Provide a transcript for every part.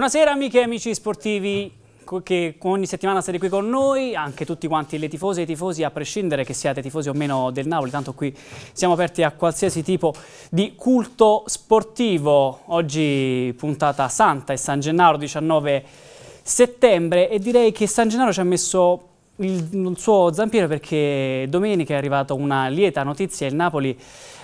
Buonasera amiche e amici sportivi che ogni settimana siete qui con noi, anche tutti quanti le tifose e i tifosi, a prescindere che siate tifosi o meno del Napoli, tanto qui siamo aperti a qualsiasi tipo di culto sportivo. Oggi puntata Santa e San Gennaro, 19 settembre, e direi che San Gennaro ci ha messo il, il suo zampiero perché domenica è arrivata una lieta notizia, il Napoli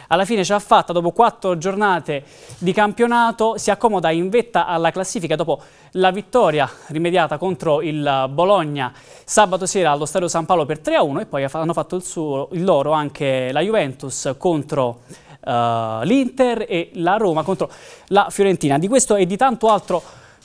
alla fine ce l'ha fatta dopo quattro giornate di campionato, si accomoda in vetta alla classifica dopo la vittoria rimediata contro il Bologna sabato sera allo Stadio San Paolo per 3-1 e poi hanno fatto il, suo, il loro anche la Juventus contro uh, l'Inter e la Roma contro la Fiorentina. Di questo e di tanto altro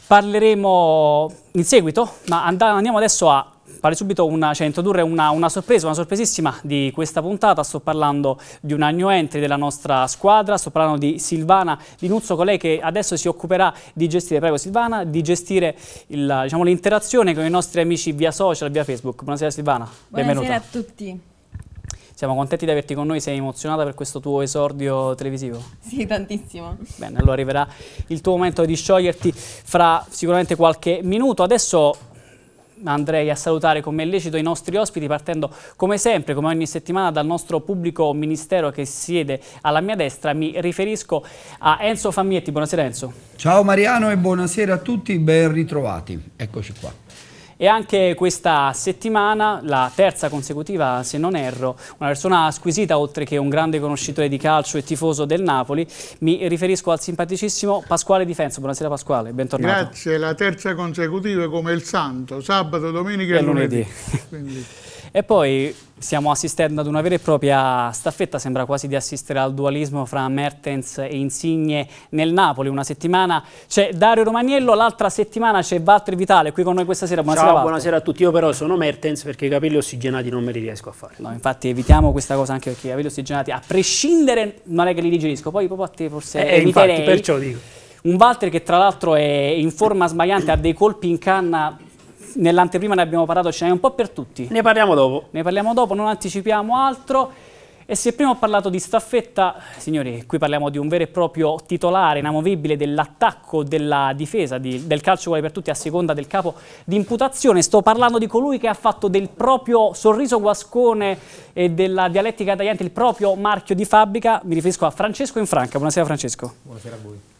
parleremo in seguito, ma andiamo adesso a fare subito una, cioè introdurre una, una, sorpresa, una sorpresissima di questa puntata. Sto parlando di una new entry della nostra squadra, sto parlando di Silvana Di Nuzzo, colei che adesso si occuperà di gestire, prego Silvana, di gestire diciamo, l'interazione con i nostri amici via social, via Facebook. Buonasera Silvana, Buonasera benvenuta. a tutti. Siamo contenti di averti con noi, sei emozionata per questo tuo esordio televisivo? Sì, tantissimo. Bene, allora arriverà il tuo momento di scioglierti fra sicuramente qualche minuto. Adesso andrei a salutare come lecito i nostri ospiti partendo come sempre, come ogni settimana dal nostro pubblico ministero che siede alla mia destra. Mi riferisco a Enzo Fammietti. Buonasera Enzo. Ciao Mariano e buonasera a tutti, ben ritrovati. Eccoci qua. E anche questa settimana, la terza consecutiva se non erro, una persona squisita oltre che un grande conoscitore di calcio e tifoso del Napoli, mi riferisco al simpaticissimo Pasquale Difenso. Buonasera Pasquale, bentornato. Grazie, la terza consecutiva come il santo, sabato, domenica e, e lunedì. lunedì. E poi stiamo assistendo ad una vera e propria staffetta, sembra quasi di assistere al dualismo fra Mertens e Insigne nel Napoli. Una settimana c'è Dario Romaniello, l'altra settimana c'è Valtteri Vitale qui con noi questa sera. Buonasera, Ciao, buonasera a tutti. Io però sono Mertens perché i capelli ossigenati non me li riesco a fare. No, infatti evitiamo questa cosa anche perché i capelli ossigenati, a prescindere, non è che li digerisco, poi proprio a te forse eh, eviterei. Infatti, perciò dico. Un Valtteri che tra l'altro è in forma sbagliante, ha dei colpi in canna nell'anteprima ne abbiamo parlato, ce n'è un po' per tutti. Ne parliamo dopo. Ne parliamo dopo, non anticipiamo altro. E se prima ho parlato di staffetta, signori, qui parliamo di un vero e proprio titolare inamovibile dell'attacco, della difesa, di, del calcio uguale per tutti a seconda del capo di imputazione. Sto parlando di colui che ha fatto del proprio sorriso guascone e della dialettica tagliente il proprio marchio di fabbrica. Mi riferisco a Francesco Infranca. Buonasera Francesco. Buonasera a voi.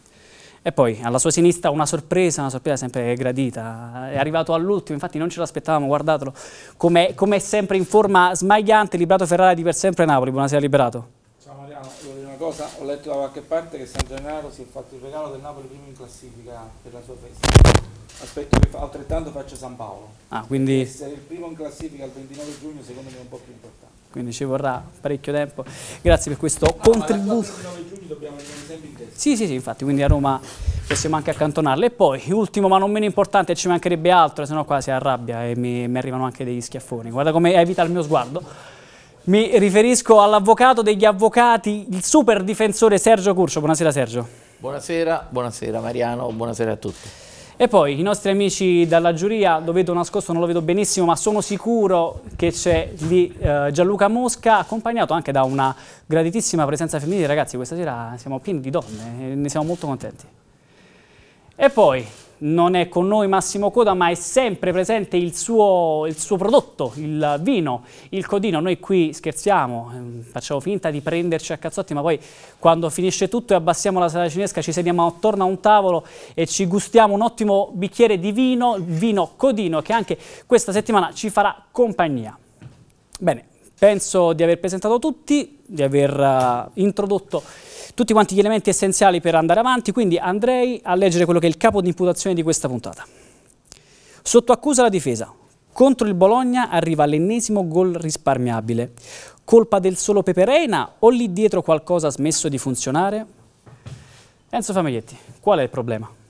E poi alla sua sinistra una sorpresa, una sorpresa sempre gradita. È arrivato all'ultimo, infatti non ce l'aspettavamo, guardatelo. Come è sempre in forma smagliante, Liberato Ferrara di per sempre Napoli. Buonasera Liberato. Ciao Mariano, volevo dire una cosa, ho letto da qualche parte che San Gennaro si è fatto il regalo del Napoli primo in classifica per la sua festa. Aspetto che altrettanto faccia San Paolo. Ah, quindi... Essere il primo in classifica il 29 giugno secondo me è un po' più importante quindi ci vorrà parecchio tempo. Grazie per questo no, contributo. Sì, sì, sì, infatti, quindi a Roma possiamo anche accantonarle. E poi, ultimo ma non meno importante, ci mancherebbe altro, se no qua si arrabbia e mi, mi arrivano anche degli schiaffoni. Guarda come evita il mio sguardo. Mi riferisco all'avvocato degli avvocati, il super difensore Sergio Curcio. Buonasera Sergio. Buonasera, buonasera Mariano, buonasera a tutti. E poi i nostri amici dalla giuria, lo vedo nascosto, non lo vedo benissimo, ma sono sicuro che c'è lì eh, Gianluca Mosca, accompagnato anche da una graditissima presenza femminile. Ragazzi, questa sera siamo pieni di donne e ne siamo molto contenti. E poi non è con noi Massimo Coda, ma è sempre presente il suo, il suo, prodotto, il vino, il codino. Noi qui scherziamo, ehm, facciamo finta di prenderci a cazzotti, ma poi quando finisce tutto e abbassiamo la sala cinesca ci sediamo attorno a un tavolo e ci gustiamo un ottimo bicchiere di vino, vino codino, che anche questa settimana ci farà compagnia. Bene, penso di aver presentato tutti, di aver uh, introdotto tutti quanti gli elementi essenziali per andare avanti, quindi andrei a leggere quello che è il capo di imputazione di questa puntata. Sotto accusa la difesa. Contro il Bologna arriva l'ennesimo gol risparmiabile. Colpa del solo Peperena o lì dietro qualcosa ha smesso di funzionare? Enzo Famiglietti, qual è il problema?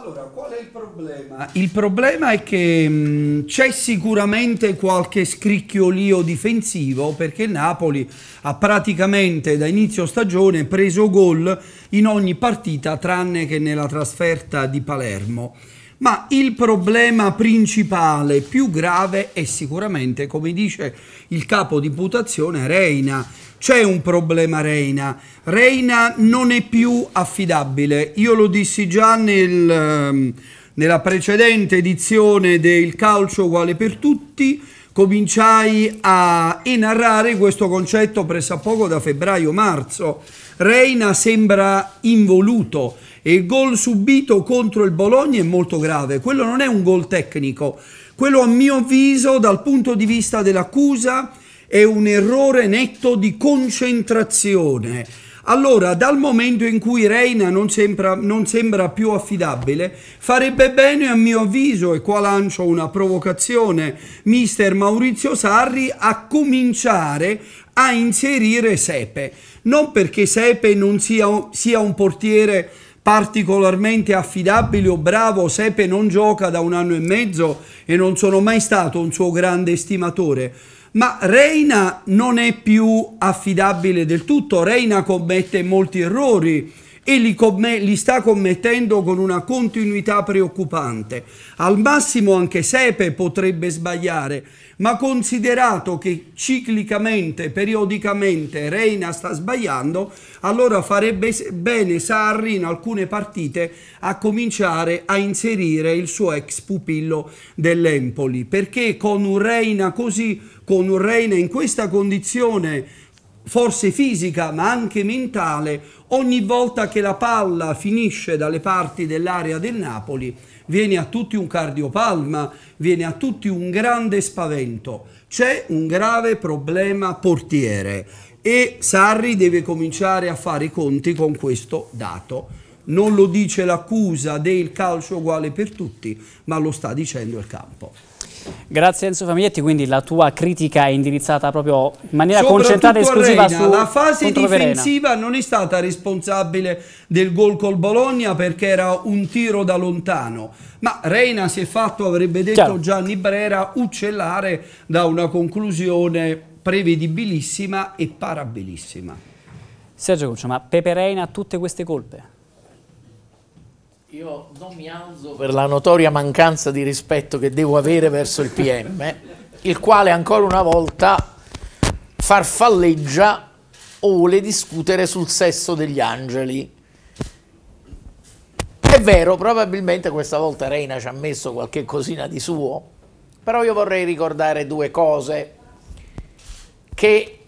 Allora, qual è il problema? Il problema è che c'è sicuramente qualche scricchiolio difensivo perché Napoli ha praticamente da inizio stagione preso gol in ogni partita tranne che nella trasferta di Palermo. Ma il problema principale, più grave, è sicuramente, come dice il capo di imputazione, Reina c'è un problema Reina. Reina non è più affidabile. Io lo dissi già nel, ehm, nella precedente edizione del calcio uguale per tutti. Cominciai a narrare questo concetto pressappoco da febbraio-marzo. Reina sembra involuto e il gol subito contro il Bologna è molto grave. Quello non è un gol tecnico, quello a mio avviso dal punto di vista dell'accusa è un errore netto di concentrazione. Allora, dal momento in cui Reina non sembra, non sembra, più affidabile, farebbe bene a mio avviso, e qua lancio una provocazione, mister Maurizio Sarri, a cominciare a inserire Sepe. Non perché Sepe non sia, sia un portiere particolarmente affidabile o bravo, Sepe non gioca da un anno e mezzo e non sono mai stato un suo grande estimatore ma Reina non è più affidabile del tutto, Reina commette molti errori e li, li, sta commettendo con una continuità preoccupante. Al massimo anche Sepe potrebbe sbagliare, ma considerato che ciclicamente, periodicamente Reina sta sbagliando, allora farebbe bene Sarri in alcune partite a cominciare a inserire il suo ex pupillo dell'Empoli, perché con un Reina così, con un Reina in questa condizione forse fisica ma anche mentale, ogni volta che la palla finisce dalle parti dell'area del Napoli, viene a tutti un cardiopalma, viene a tutti un grande spavento. C'è un grave problema portiere e Sarri deve cominciare a fare i conti con questo dato. Non lo dice l'accusa del calcio uguale per tutti, ma lo sta dicendo il campo. Grazie Enzo Famiglietti, quindi la tua critica è indirizzata proprio in maniera concentrata e esclusiva Reina, su La fase difensiva Verena. non è stata responsabile del gol col Bologna perché era un tiro da lontano, ma Reina si è fatto, avrebbe detto Chiaro. Gianni Brera, uccellare da una conclusione prevedibilissima e parabilissima. Sergio Cuccio, ma Pepe Reina ha tutte queste colpe? Io non mi alzo per la notoria mancanza di rispetto che devo avere verso il PM, il quale ancora una volta farfalleggia o vuole discutere sul sesso degli angeli. È vero, probabilmente questa volta Reina ci ha messo qualche cosina di suo, però io vorrei ricordare due cose che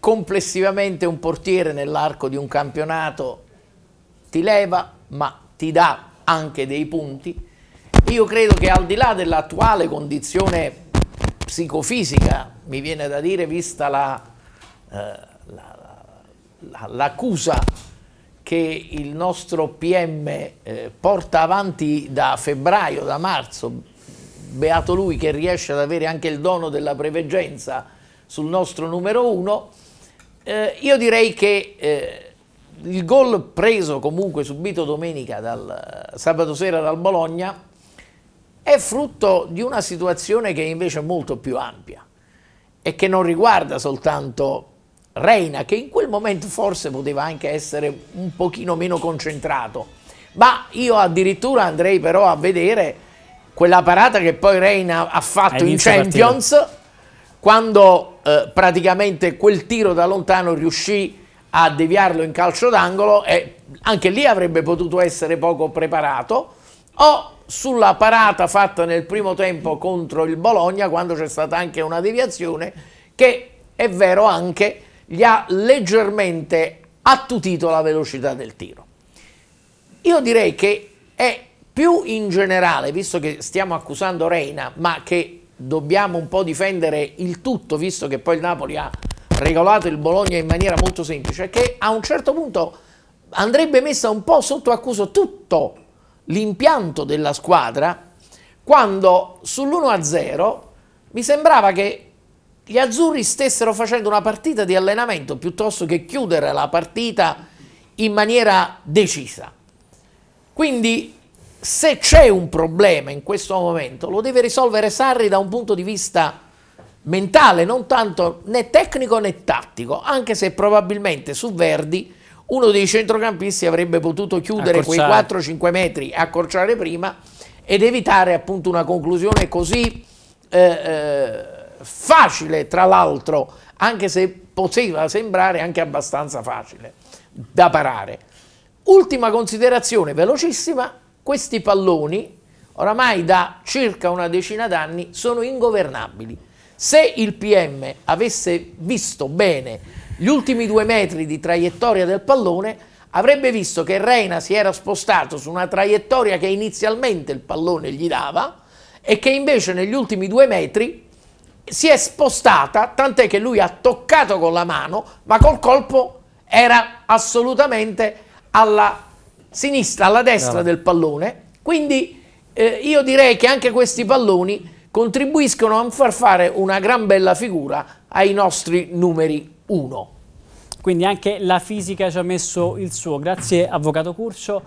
complessivamente un portiere nell'arco di un campionato ti leva, ma ti dà anche dei punti, io credo che al di là dell'attuale condizione psicofisica, mi viene da dire, vista l'accusa la, la, che il nostro PM eh, porta avanti da febbraio, da marzo, beato lui che riesce ad avere anche il dono della preveggenza sul nostro numero uno, eh, io direi che eh, il gol preso comunque subito domenica dal sabato sera dal Bologna è frutto di una situazione che invece è molto più ampia e che non riguarda soltanto Reina che in quel momento forse poteva anche essere un pochino meno concentrato ma io addirittura andrei però a vedere quella parata che poi Reina ha fatto in Champions partita. quando eh, praticamente quel tiro da lontano riuscì a deviarlo in calcio d'angolo e anche lì avrebbe potuto essere poco preparato o sulla parata fatta nel primo tempo contro il Bologna quando c'è stata anche una deviazione che è vero anche gli ha leggermente attutito la velocità del tiro. Io direi che è più in generale, visto che stiamo accusando Reina, ma che dobbiamo un po' difendere il tutto, visto che poi il Napoli ha regolato il Bologna in maniera molto semplice, che a un certo punto andrebbe messa un po' sotto accuso tutto l'impianto della squadra, quando sull'1-0 mi sembrava che gli azzurri stessero facendo una partita di allenamento piuttosto che chiudere la partita in maniera decisa. Quindi se c'è un problema in questo momento lo deve risolvere Sarri da un punto di vista mentale, non tanto né tecnico né tattico, anche se probabilmente su Verdi uno dei centrocampisti avrebbe potuto chiudere accorciare. quei 4-5 metri, accorciare prima ed evitare appunto una conclusione così eh, eh, facile, tra l'altro, anche se poteva sembrare anche abbastanza facile da parare. Ultima considerazione velocissima, questi palloni oramai da circa una decina d'anni sono ingovernabili. Se il PM avesse visto bene gli ultimi due metri di traiettoria del pallone, avrebbe visto che Reina si era spostato su una traiettoria che inizialmente il pallone gli dava e che invece negli ultimi due metri si è spostata, tant'è che lui ha toccato con la mano, ma col colpo era assolutamente alla sinistra, alla destra Bravo. del pallone. Quindi eh, io direi che anche questi palloni contribuiscono a far fare una gran bella figura ai nostri numeri 1. Quindi anche la fisica ci ha messo il suo. Grazie, Avvocato Curcio.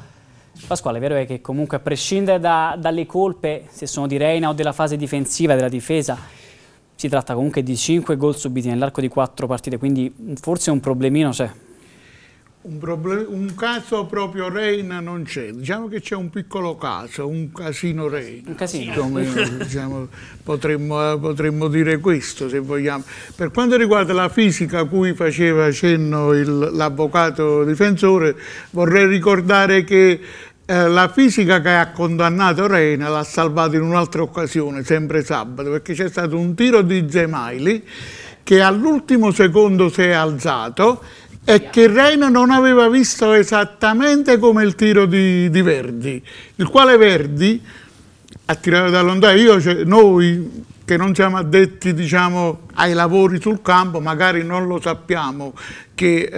Pasquale, vero è che comunque a prescindere da- dalle colpe, se sono di Reina o della fase difensiva della difesa, si tratta comunque di 5 gol subiti nell'arco di 4 partite, quindi forse un problemino c'è. Un, un caso proprio Reina non c'è, diciamo che c'è un piccolo caso, un casino Reina. Un casino. Come, diciamo, potremmo, potremmo dire questo se vogliamo. Per quanto riguarda la fisica a cui faceva cenno l'avvocato difensore, vorrei ricordare che eh, la fisica che ha condannato Reina l'ha salvato in un'altra occasione, sempre sabato, perché c'è stato un tiro di Zemaili che all'ultimo secondo si è alzato e che Reina non aveva visto esattamente come il tiro di, di Verdi, il quale Verdi ha tirato da lontano. Io, cioè, noi che non siamo addetti diciamo, ai lavori sul campo, magari non lo sappiamo che,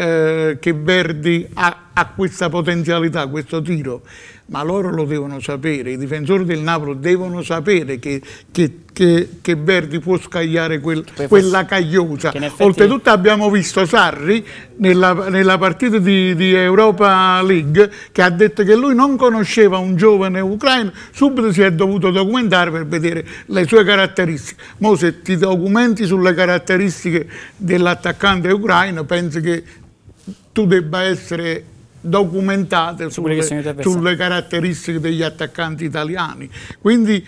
eh, che Verdi ha, ha questa potenzialità, questo tiro, ma loro lo devono sapere, i difensori del Napoli devono sapere che, che- che- Verdi può scagliare quel- quella cagliosa. effetti- Oltretutto abbiamo visto Sarri nella, nella partita di, di Europa League che ha detto che lui non conosceva un giovane ucraino, subito si è dovuto documentare per vedere le sue caratteristiche. Mo se ti documenti sulle caratteristiche dell'attaccante ucraino, penso che tu debba essere documentate che sulle, sulle caratteristiche degli attaccanti italiani. Quindi,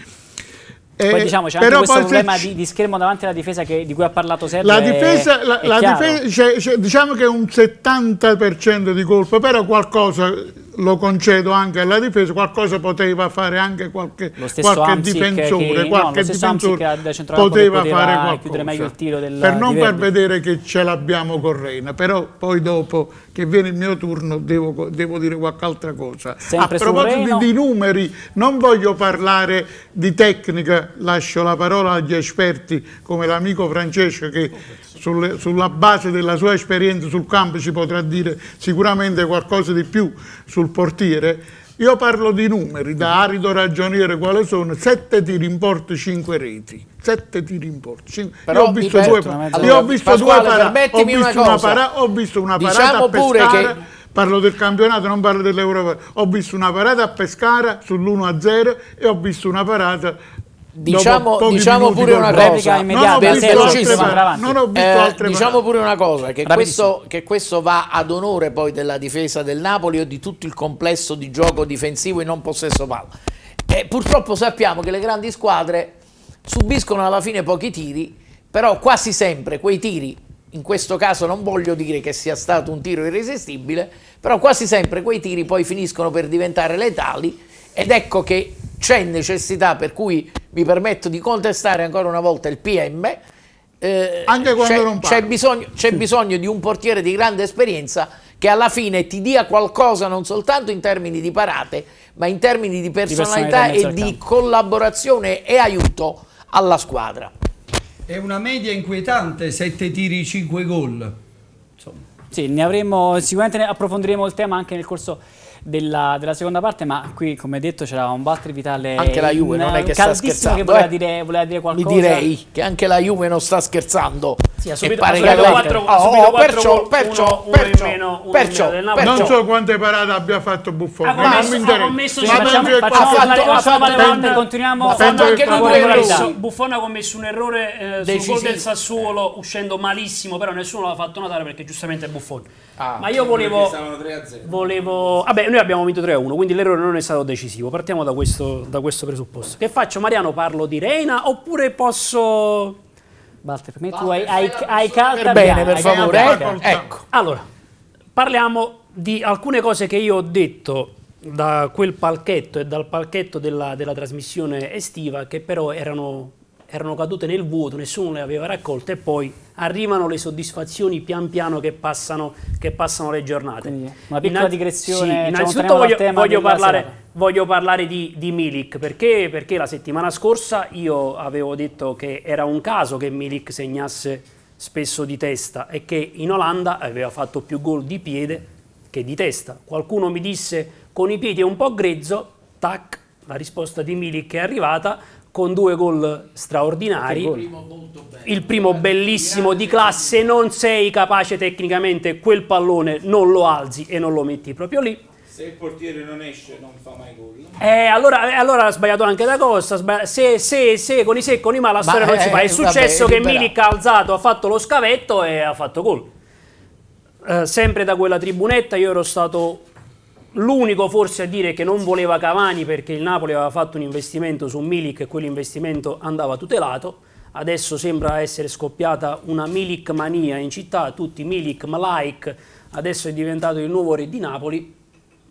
Poi eh, diciamo c'è anche questo poi problema di, di schermo davanti alla difesa che- di cui ha parlato Sergio. la è- difesa, la, è la difesa c'è- c'è- diciamo che è un 70% di colpa, però qualcosa lo concedo anche alla difesa, qualcosa poteva fare anche qualche, qualche difensore, che- no, qualche Hamsik difensore poteva, poteva fare qualcosa. del- per non far vedere che ce l'abbiamo con Reina, però poi dopo che viene il mio turno devo, devo dire qualche altra cosa. Sempre A proposito di, di numeri, non voglio parlare di tecnica, lascio la parola agli esperti come l'amico Francesco che sulle- sulla base della sua esperienza sul campo ci potrà dire sicuramente qualcosa di più sul portiere. Io parlo di numeri, da arido ragioniere quale sono, sette tiri in porto, cinque reti. Sette tiri in porto. cinque- Però Io ho visto due, Allora, pa- io ho visto Pasquale, due parate, ho una visto una, ho visto una parata Diciamo a pure Pescara, che- parlo del campionato, non parlo dell'Europa. Ho visto una parata a Pescara sull'1-0 e ho visto una parata Diciamo- diciamo pure una cosa. Non ho immediata, visto altre avanti. Non ho visto Eh, altre diciamo pure una cosa, che questo, che questo va ad onore poi della difesa del Napoli o di tutto il complesso di gioco difensivo e non possesso palla. E purtroppo sappiamo che le grandi squadre subiscono alla fine pochi tiri, però quasi sempre quei tiri, in questo caso non voglio dire che sia stato un tiro irresistibile, però quasi sempre quei tiri poi finiscono per diventare letali ed ecco che c'è necessità per cui mi permetto di contestare ancora una volta il PM. eh, Anche quando c'è, non c'è parla. bisogno, c'è bisogno di un portiere di grande esperienza che alla fine ti dia qualcosa non soltanto in termini di parate, ma in termini di personalità personalità, in mezzo e di collaborazione e aiuto alla squadra. È una media inquietante, 7 tiri, 5 gol. Insomma. Sì, ne avremo, sicuramente ne approfondiremo il tema anche nel corso della, della seconda parte, ma qui come detto c'era un Valtteri Vitale Anche la Juve in- non è che sta scherzando, che voleva, eh. dire, voleva dire Mi qualcosa. direi che anche la Juve non sta scherzando. Sì, ha subito- pare che subito lei- quattro- Oh, subito oh, perciò, perciò, uno- perciò, uno perciò, del Napoli. Non perciò. so quante parate abbia fatto Buffon, Ha ma non mi ha interessa. commesso Ma sì, facciamo, che facciamo ha parlare, fatto- facciamo continuiamo la qualità. Buffon ha commesso un errore eh, sul gol del Sassuolo uscendo malissimo, però nessuno l'ha fatto notare perché giustamente è Buffon. Ah. Ma io volevo, Perché stavano 3 a 0. volevo... Vabbè, noi abbiamo vinto 3-1, quindi l'errore non è stato decisivo. Partiamo da questo, da questo presupposto. Che faccio, Mariano? Parlo di Reina oppure posso Walter, per me tu hai, hai, hai Per bene, per favore. bianca. Ecco. Allora, parliamo di alcune cose che io ho detto da quel palchetto e dal palchetto della, della trasmissione estiva che però erano, erano cadute nel vuoto, nessuno le aveva raccolte e poi arrivano le soddisfazioni pian piano che passano, che passano le giornate. Quindi una piccola digressione, ci innanzitutto allontaniamo dal voglio, voglio parlare, voglio parlare di, di Milik perché, perché la settimana scorsa io avevo detto che era un caso che Milik segnasse spesso di testa e che in Olanda aveva fatto più gol di piede che di testa. Qualcuno mi disse con i piedi è un po' grezzo, tac, la risposta di Milik è arrivata con due gol straordinari. Il primo bellissimo di classe, non sei capace tecnicamente, quel pallone non lo alzi e non lo metti proprio lì. Se il portiere non esce non fa mai gol. Eh, allora, eh, allora ha sbagliato anche da Costa. Se, se, se con i se con i ma la Ma, storia non si eh, fa. È vabbè, successo che liberato. Milik ha alzato, ha fatto lo scavetto e ha fatto gol. Eh, sempre da quella tribunetta io ero stato l'unico forse a dire che non voleva Cavani perché il Napoli aveva fatto un investimento su Milik e quell'investimento andava tutelato. Adesso sembra essere scoppiata una Milik mania in città, tutti Milik, Malaik, adesso è diventato il nuovo re di Napoli,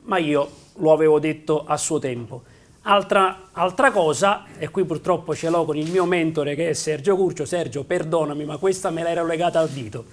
ma io lo avevo detto a suo tempo. Altra, altra cosa, e qui purtroppo ce l'ho con il mio mentore che è Sergio Curcio, Sergio perdonami ma questa me l'era legata al dito.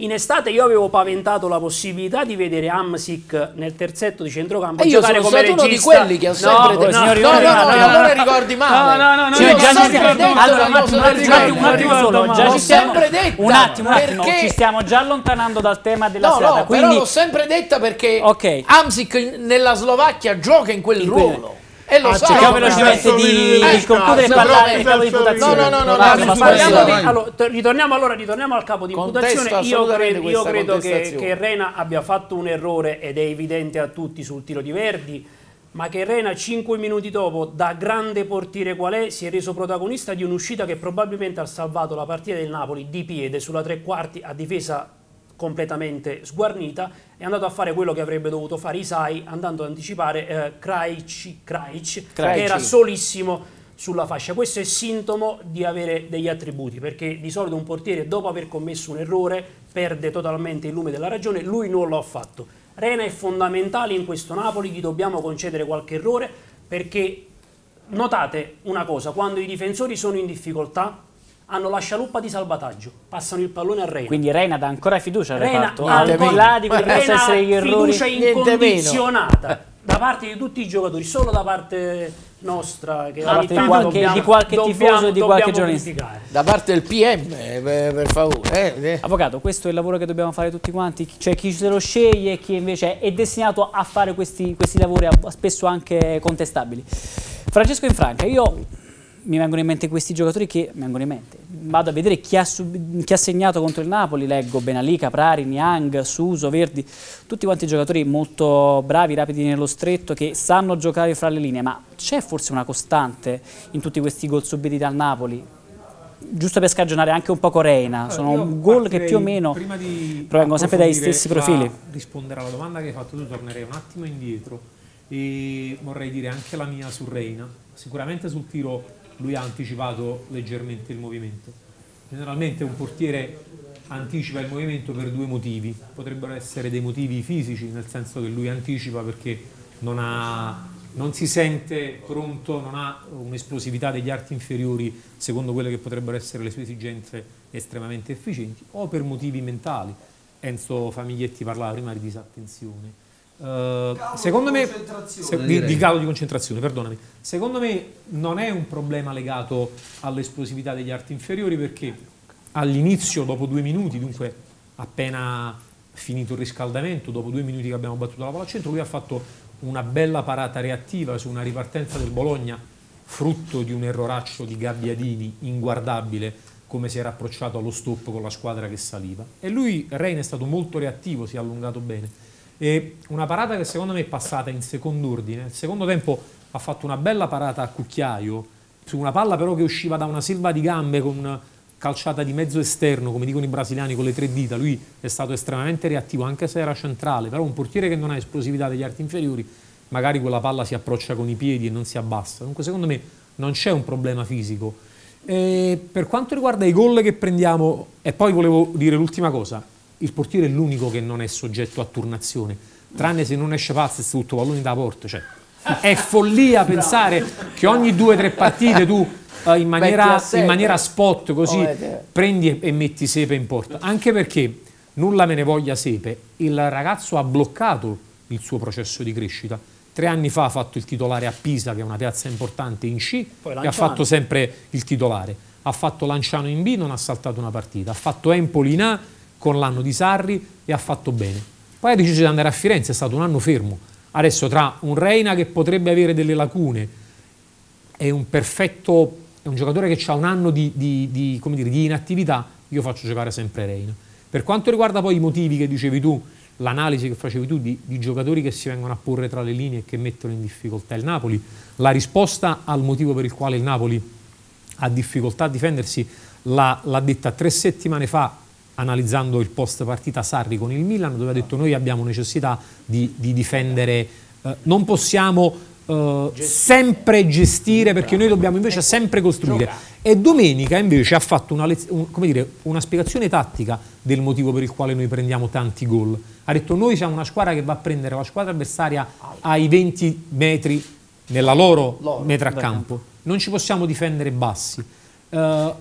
In estate io avevo paventato la possibilità di vedere Amsic nel terzetto di centrocampo. E io sono come regista. uno di quelli che ho sempre no, detto. No, no, no, no, no, non ricordi male. No, no, no, cioè, già ci stiamo. Allora, un attimo, un attimo solo. Già ci stiamo. Un attimo, un attimo, ci stiamo già allontanando dal tema della serata. No, però l'ho sempre detta perché Amsic nella Slovacchia gioca in quel ruolo. E lo Ah, sa. cerchiamo velocemente di, di no, concludere e parlare del capo di imputazione. no, no, no, ritorniamo, allora, ritorniamo al capo di imputazione. Io, credo- io credo che, che Rena abbia fatto un errore ed è evidente a tutti sul tiro di Verdi, ma che Rena 5 minuti dopo, da grande portiere qual è, si è reso protagonista di un'uscita che probabilmente ha salvato la partita del Napoli di piede sulla tre quarti a difesa completamente sguarnita è andato a fare quello che avrebbe dovuto fare Isai andando ad anticipare eh, Krajci, Krajci, che Krajci. era solissimo sulla fascia. Questo è sintomo di avere degli attributi, perché di solito un portiere dopo aver commesso un errore perde totalmente il lume della ragione, lui non lo ha fatto. Rena è fondamentale in questo Napoli, gli dobbiamo concedere qualche errore perché notate una cosa, quando i difensori sono in difficoltà hanno la scialuppa di salvataggio, passano il pallone a Rena. Quindi Reina dà ancora fiducia al Rena reparto, al di là di quelli che essere gli errori. fiducia incondizionata da parte di tutti i giocatori, solo da parte nostra che Da parte di qualche- dobbiamo- di qualche dobbiamo- tifoso e di qualche dobbiamo giornalista. criticare. Da parte del PM, eh, per, per favore. eh, eh. Avvocato, questo è il lavoro che dobbiamo fare tutti quanti, c'è chi se lo sceglie e chi invece è destinato a fare questi, questi lavori spesso anche contestabili. Francesco Infranca, io mi vengono in mente questi giocatori che mi vengono in mente. Vado a vedere chi ha, sub- chi ha segnato contro il Napoli, leggo Benalì, Caprari, Niang, Suso, Verdi, tutti quanti giocatori molto bravi, rapidi nello stretto, che sanno giocare fra le linee, ma c'è forse una costante in tutti questi gol subiti dal Napoli? Giusto per scagionare anche un po' Reina, sono Io un gol che più o meno provengono sempre dai stessi profili. rispondere alla domanda che hai fatto tu tornerei un attimo indietro e vorrei dire anche la mia su Reina. Sicuramente sul tiro lui ha anticipato leggermente il movimento. Generalmente un portiere anticipa il movimento per due motivi. Potrebbero essere dei motivi fisici, nel senso che lui anticipa perché non, ha- non si sente pronto, non ha un'esplosività degli arti inferiori secondo quelle che potrebbero essere le sue esigenze estremamente efficienti, o per motivi mentali. Enzo Famiglietti parlava prima di disattenzione. Eh, secondo me se- di, di calo di concentrazione, perdonami. Secondo me non è un problema legato all'esplosività degli arti inferiori perché all'inizio, dopo due minuti, dunque appena finito il riscaldamento, dopo due minuti che abbiamo battuto la palla al centro, lui ha fatto una bella parata reattiva su una ripartenza del Bologna, frutto di un erroraccio di Gabbiadini inguardabile, come si era approcciato allo stop con la squadra che saliva. E lui, Reina, è stato molto reattivo, si è allungato bene. E una parata che secondo me è passata in secondo ordine. Nel secondo tempo ha fatto una bella parata a cucchiaio, su una palla però che usciva da una selva di gambe con calciata di mezzo esterno, come dicono i brasiliani, con le tre dita. Lui è stato estremamente reattivo, anche se era centrale, però un portiere che non ha esplosività degli arti inferiori, magari quella palla si approccia con i piedi e non si abbassa. Dunque secondo me non c'è un problema fisico. E per quanto riguarda i gol che prendiamo, e poi volevo dire l'ultima cosa, il portiere è l'unico che non è soggetto a turnazione, tranne se non esce pazzo e tutto pallone da porta. Cioè, è follia pensare che ogni due o tre partite tu eh, in, maniera, in, maniera, spot così oh, prendi e, e metti Sepe in porta. Anche perché, nulla me ne voglia Sepe, il ragazzo ha bloccato il suo processo di crescita. Tre anni fa ha fatto il titolare a Pisa, che è una piazza importante in C, e ha fatto sempre il titolare. Ha fatto Lanciano in B, non ha saltato una partita. Ha fatto Empoli in A con l'anno di Sarri e ha fatto bene. Poi ha deciso di andare a Firenze, è stato un anno fermo. Adesso tra un Reina che potrebbe avere delle lacune e un perfetto, è un giocatore che ha un anno di, di, di, dire, di inattività, io faccio giocare sempre Reina. Per quanto riguarda poi i motivi che dicevi tu, l'analisi che facevi tu di, di, giocatori che si vengono a porre tra le linee e che mettono in difficoltà il Napoli, la risposta al motivo per il quale il Napoli ha difficoltà a difendersi l'ha detta tre settimane fa analizzando il post partita Sarri con il Milan dove ha detto noi abbiamo necessità di, di difendere, eh, non possiamo eh, sempre gestire perché noi dobbiamo invece sempre costruire. E domenica invece ha fatto una, un, dire, una spiegazione tattica del motivo per il quale noi prendiamo tanti gol. Ha detto noi siamo una squadra che va a prendere la squadra avversaria ai 20 metri nella loro, loro metro a campo. Non ci possiamo difendere bassi. Uh,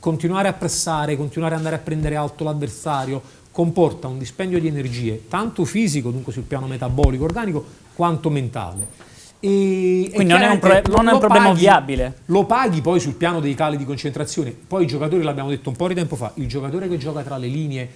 continuare a pressare, continuare ad andare a prendere alto l'avversario, comporta un dispendio di energie, tanto fisico, dunque sul piano metabolico, organico, quanto mentale. E, Quindi non è un, pro- non è un problema paghi, viabile. Lo paghi poi sul piano dei cali di concentrazione. Poi i giocatori, l'abbiamo detto un po' di tempo fa, il giocatore che gioca tra le linee,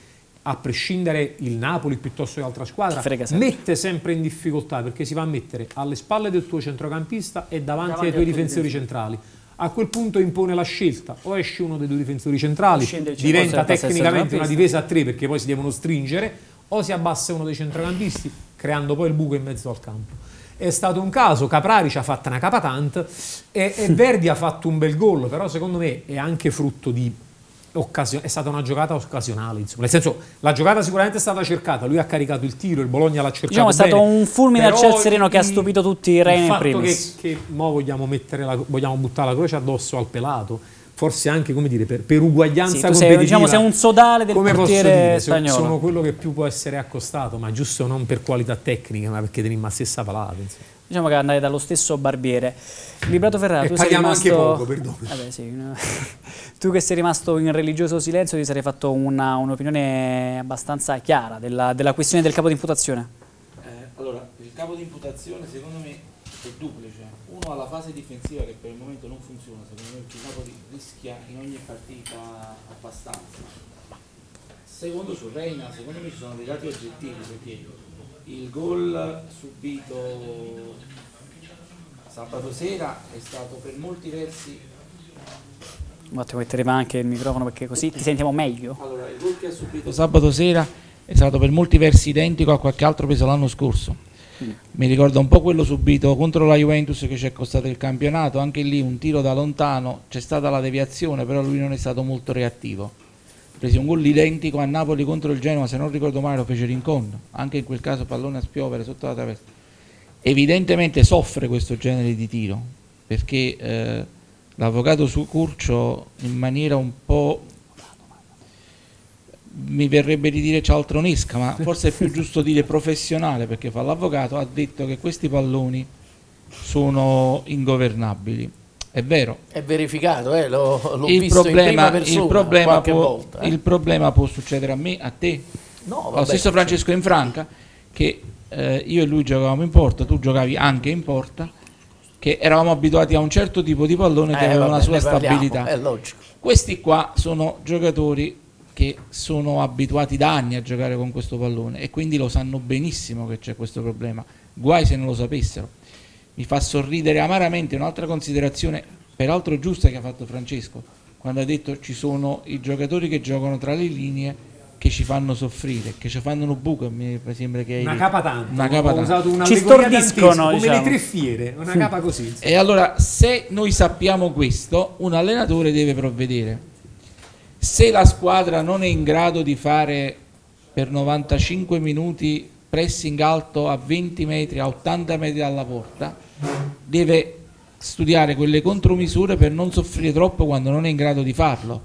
a prescindere il Napoli piuttosto che altra squadra, sempre. mette sempre in difficoltà perché si va a mettere alle spalle del tuo centrocampista e davanti, davanti ai tuoi difensori centrali a quel punto impone la scelta, o esce uno dei due difensori centrali, diventa tecnicamente una difesa a tre perché poi si devono stringere, o si abbassa uno dei centrocampisti, creando poi il buco in mezzo al campo. È stato un caso, Caprari ci ha fatto una capatant e, e Verdi ha fatto un bel gol, però secondo me è anche frutto di è stata una giocata occasionale, insomma. nel senso la giocata sicuramente è stata cercata, lui ha caricato il tiro, il Bologna l'ha cercato diciamo, è stato bene, un fulmine al ciel sereno che ha stupito tutti i re in primis. Che, che mo vogliamo, la, vogliamo buttare la croce addosso al pelato, forse anche come dire, per, per uguaglianza sì, sei, diciamo, sei un sodale del come portiere dire, spagnolo. Sono quello che più può essere accostato, ma giusto non per qualità tecnica, ma perché tenim la stessa palata. Insomma. Diciamo che andai dallo stesso barbiere. Librato Ferrara, e tu sei rimasto... anche poco, perdono. Vabbè, sì, no. tu che sei rimasto in religioso silenzio ti sarei fatto una, un'opinione abbastanza chiara della, della, questione del capo di imputazione. Eh, allora, il capo di imputazione secondo me è duplice. Uno ha la fase difensiva che per il momento non funziona, secondo me il Napoli rischia in ogni partita abbastanza. Secondo su Reina, secondo me ci sono dei dati oggettivi perché il gol subito sabato sera è stato per molti versi un attimo metteremo anche il microfono perché così ti sentiamo meglio. Allora il gol che ha subito sabato sera è stato per molti versi identico a qualche altro preso l'anno scorso. Mm. mi ricorda un po' quello subito contro la Juventus che ci è costato il campionato. Anche lì un tiro da lontano c'è stata la deviazione però lui non è stato molto reattivo prese un gol identico a Napoli contro il Genoa, se non ricordo male lo fece Rincon, anche in quel caso pallone a spiovere sotto la traversa. Evidentemente soffre questo genere di tiro, perché eh, l'avvocato su Curcio in maniera un po' mi verrebbe di dire cialtronesca, ma forse è più giusto dire professionale perché fa l'avvocato, ha detto che questi palloni sono ingovernabili è vero. È verificato, eh? l'ho, l'ho il visto problema, persona, il, problema può, volta, eh? il problema può succedere a me, a te, no, vabbè, lo stesso Francesco in Franca, che eh, io e lui giocavamo in porta, tu giocavi anche in porta, che eravamo abituati a un certo tipo di pallone che eh, aveva vabbè, una sua stabilità. Questi qua sono giocatori che sono abituati da anni a giocare con questo pallone e quindi lo sanno benissimo che c'è questo problema. Guai se non lo sapessero mi fa sorridere amaramente un'altra considerazione, peraltro giusta, che ha fatto Francesco, quando ha detto ci sono i giocatori che giocano tra le linee che ci fanno soffrire, che ci fanno un buco, mi sembra che una capa tanto, una capa ho usato una ci stordiscono come diciamo. le tre fiere, una capa così. E allora se noi sappiamo questo, un allenatore deve provvedere. Se la squadra non è in grado di fare per 95 minuti pressing alto a 20 metri, a 80 metri dalla porta, deve studiare quelle contromisure per non soffrire troppo quando non è in grado di farlo.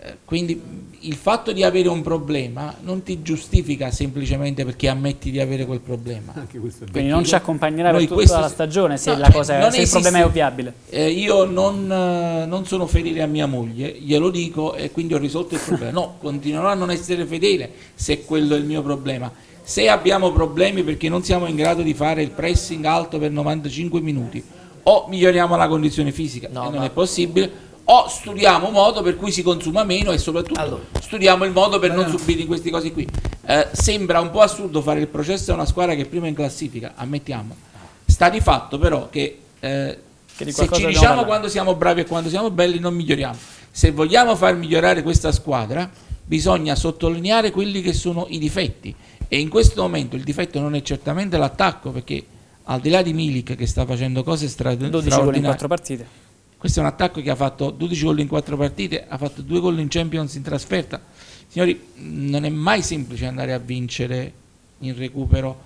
Eh, quindi il fatto di avere un problema non ti giustifica semplicemente perché ammetti di avere quel problema. Quindi non ci accompagnerà per tutta questo, la stagione se, no, la cosa, cioè, se il problema è ovviabile. Eh, io non, eh, non, sono fedele a mia moglie, glielo dico e quindi ho risolto il problema. No, continuerò a non essere fedele se quello è il mio problema. Se abbiamo problemi perché non siamo in grado di fare il pressing alto per 95 minuti o miglioriamo la condizione fisica no, e non ma... è possibile o studiamo un modo per cui si consuma meno e soprattutto allora. studiamo il modo per non subire queste cose qui. Eh, sembra un po' assurdo fare il processo a una squadra che è prima in classifica, ammettiamo. Sta di fatto però che, eh, che se ci diciamo quando siamo bravi e quando siamo belli non miglioriamo. Se vogliamo far migliorare questa squadra bisogna sottolineare quelli che sono i difetti e in questo momento il difetto non è certamente l'attacco perché al di là di Milik che sta facendo cose stra- 12 gol in 4 partite questo è un attacco che ha fatto 12 gol in 4 partite, ha fatto 2 gol in Champions in trasferta. Signori, non è mai semplice andare a vincere in recupero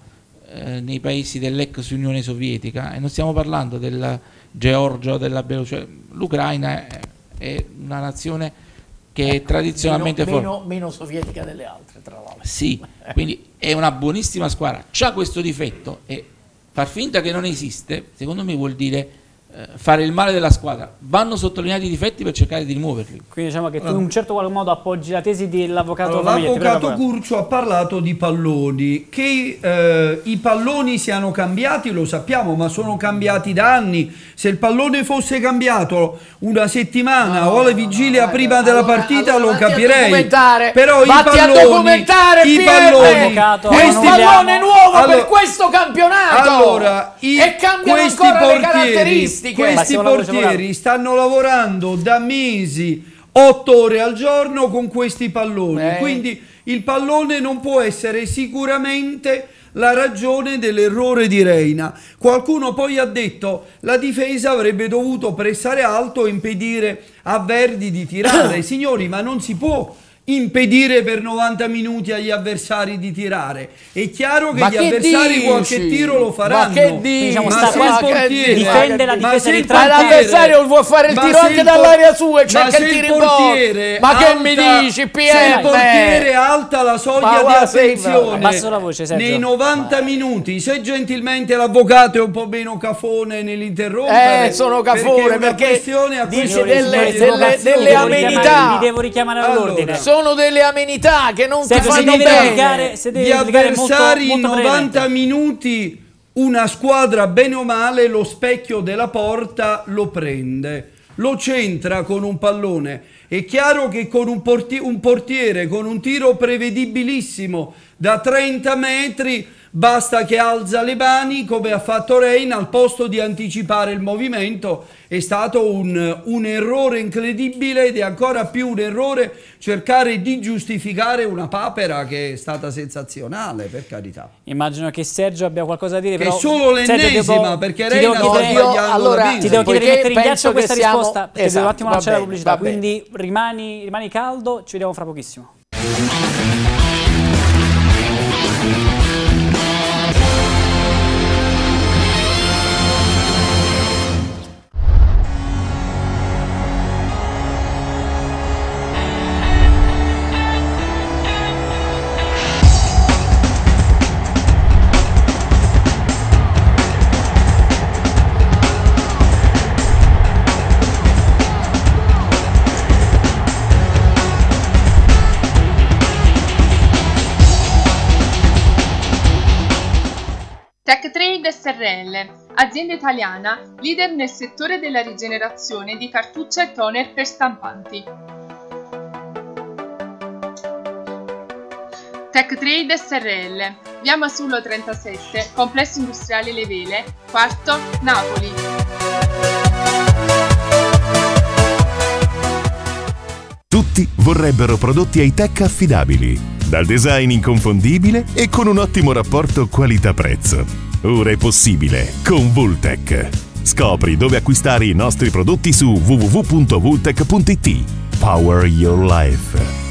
eh, nei paesi dell'ex Unione Sovietica e non stiamo parlando della Georgia della Belarus, l'Ucraina è, è, una nazione che è tradizionalmente meno, meno, meno, sovietica delle altre, tra l'altro. Sì, quindi è una buonissima squadra, ha questo difetto e far finta che non esiste, secondo me vuol dire fare il male della squadra, vanno sottolineati i difetti per cercare di rimuoverli. Quindi diciamo che tu in un certo qual modo appoggi la tesi dell'avvocato allora, L'avvocato Curcio ha parlato di palloni, che eh, i palloni siano cambiati lo sappiamo, ma sono cambiati da anni. Se il pallone fosse cambiato una settimana no, o alle vigilia no, prima della allora, partita allora, lo capirei. Però i palloni, a documentare, i palloni, questo pallone nuovo allora, per questo campionato allora, i, e cambiano ancora portieri, le caratteristiche statistiche. Questi portieri stanno lavorando da mesi, otto ore al giorno con questi palloni. Eh. Quindi il pallone non può essere sicuramente la ragione dell'errore di Reina. Qualcuno poi ha detto la difesa avrebbe dovuto pressare alto e impedire a Verdi di tirare. Signori, ma non si può impedire per 90 minuti agli avversari di tirare. È chiaro che ma gli che avversari dici? qualche tiro lo faranno. Ma che dici? Diciamo, ma se il portiere difende la difesa di Ma l'avversario vuole fare il tiro anche dall'area sua e cerca il tiro in portiere Ma che mi dici, PM? Se il portiere alta la soglia di attenzione la voce, nei 90 minuti, se gentilmente l'avvocato è un po' meno cafone nell'interrompere. Eh, sono cafone perché, perché dice delle, delle, delle amenità. Mi devo richiamare all'ordine sono delle amenità che non Sergio, ti fanno bene. Gli avversari in 90 minuti, una squadra bene o male, lo specchio della porta lo prende, lo centra con un pallone. È chiaro che con un, porti un portiere, con un tiro prevedibilissimo da 30 metri, basta che alza le mani come ha fatto Reina al posto di anticipare il movimento. È stato un, un, errore incredibile ed è ancora più un errore cercare di giustificare una papera che è stata sensazionale per carità. Immagino che Sergio abbia qualcosa da dire che però, è solo l'ennesima perché Reina sta sbagliando allora, ti devo chiedere di mettere in ghiaccio questa siamo... risposta perché esatto, devo un attimo lanciare la pubblicità quindi rimani, rimani caldo ci vediamo fra pochissimo TechTrade SRL, azienda italiana leader nel settore della rigenerazione di cartucce e toner per stampanti. TechTrade SRL, via Masullo 37, complesso industriale Le Vele, quarto, Napoli. Tutti vorrebbero prodotti high-tech affidabili dal design inconfondibile e con un ottimo rapporto qualità-prezzo. Ora è possibile con Vultec. Scopri dove acquistare i nostri prodotti su www.vultec.it. Power Your Life.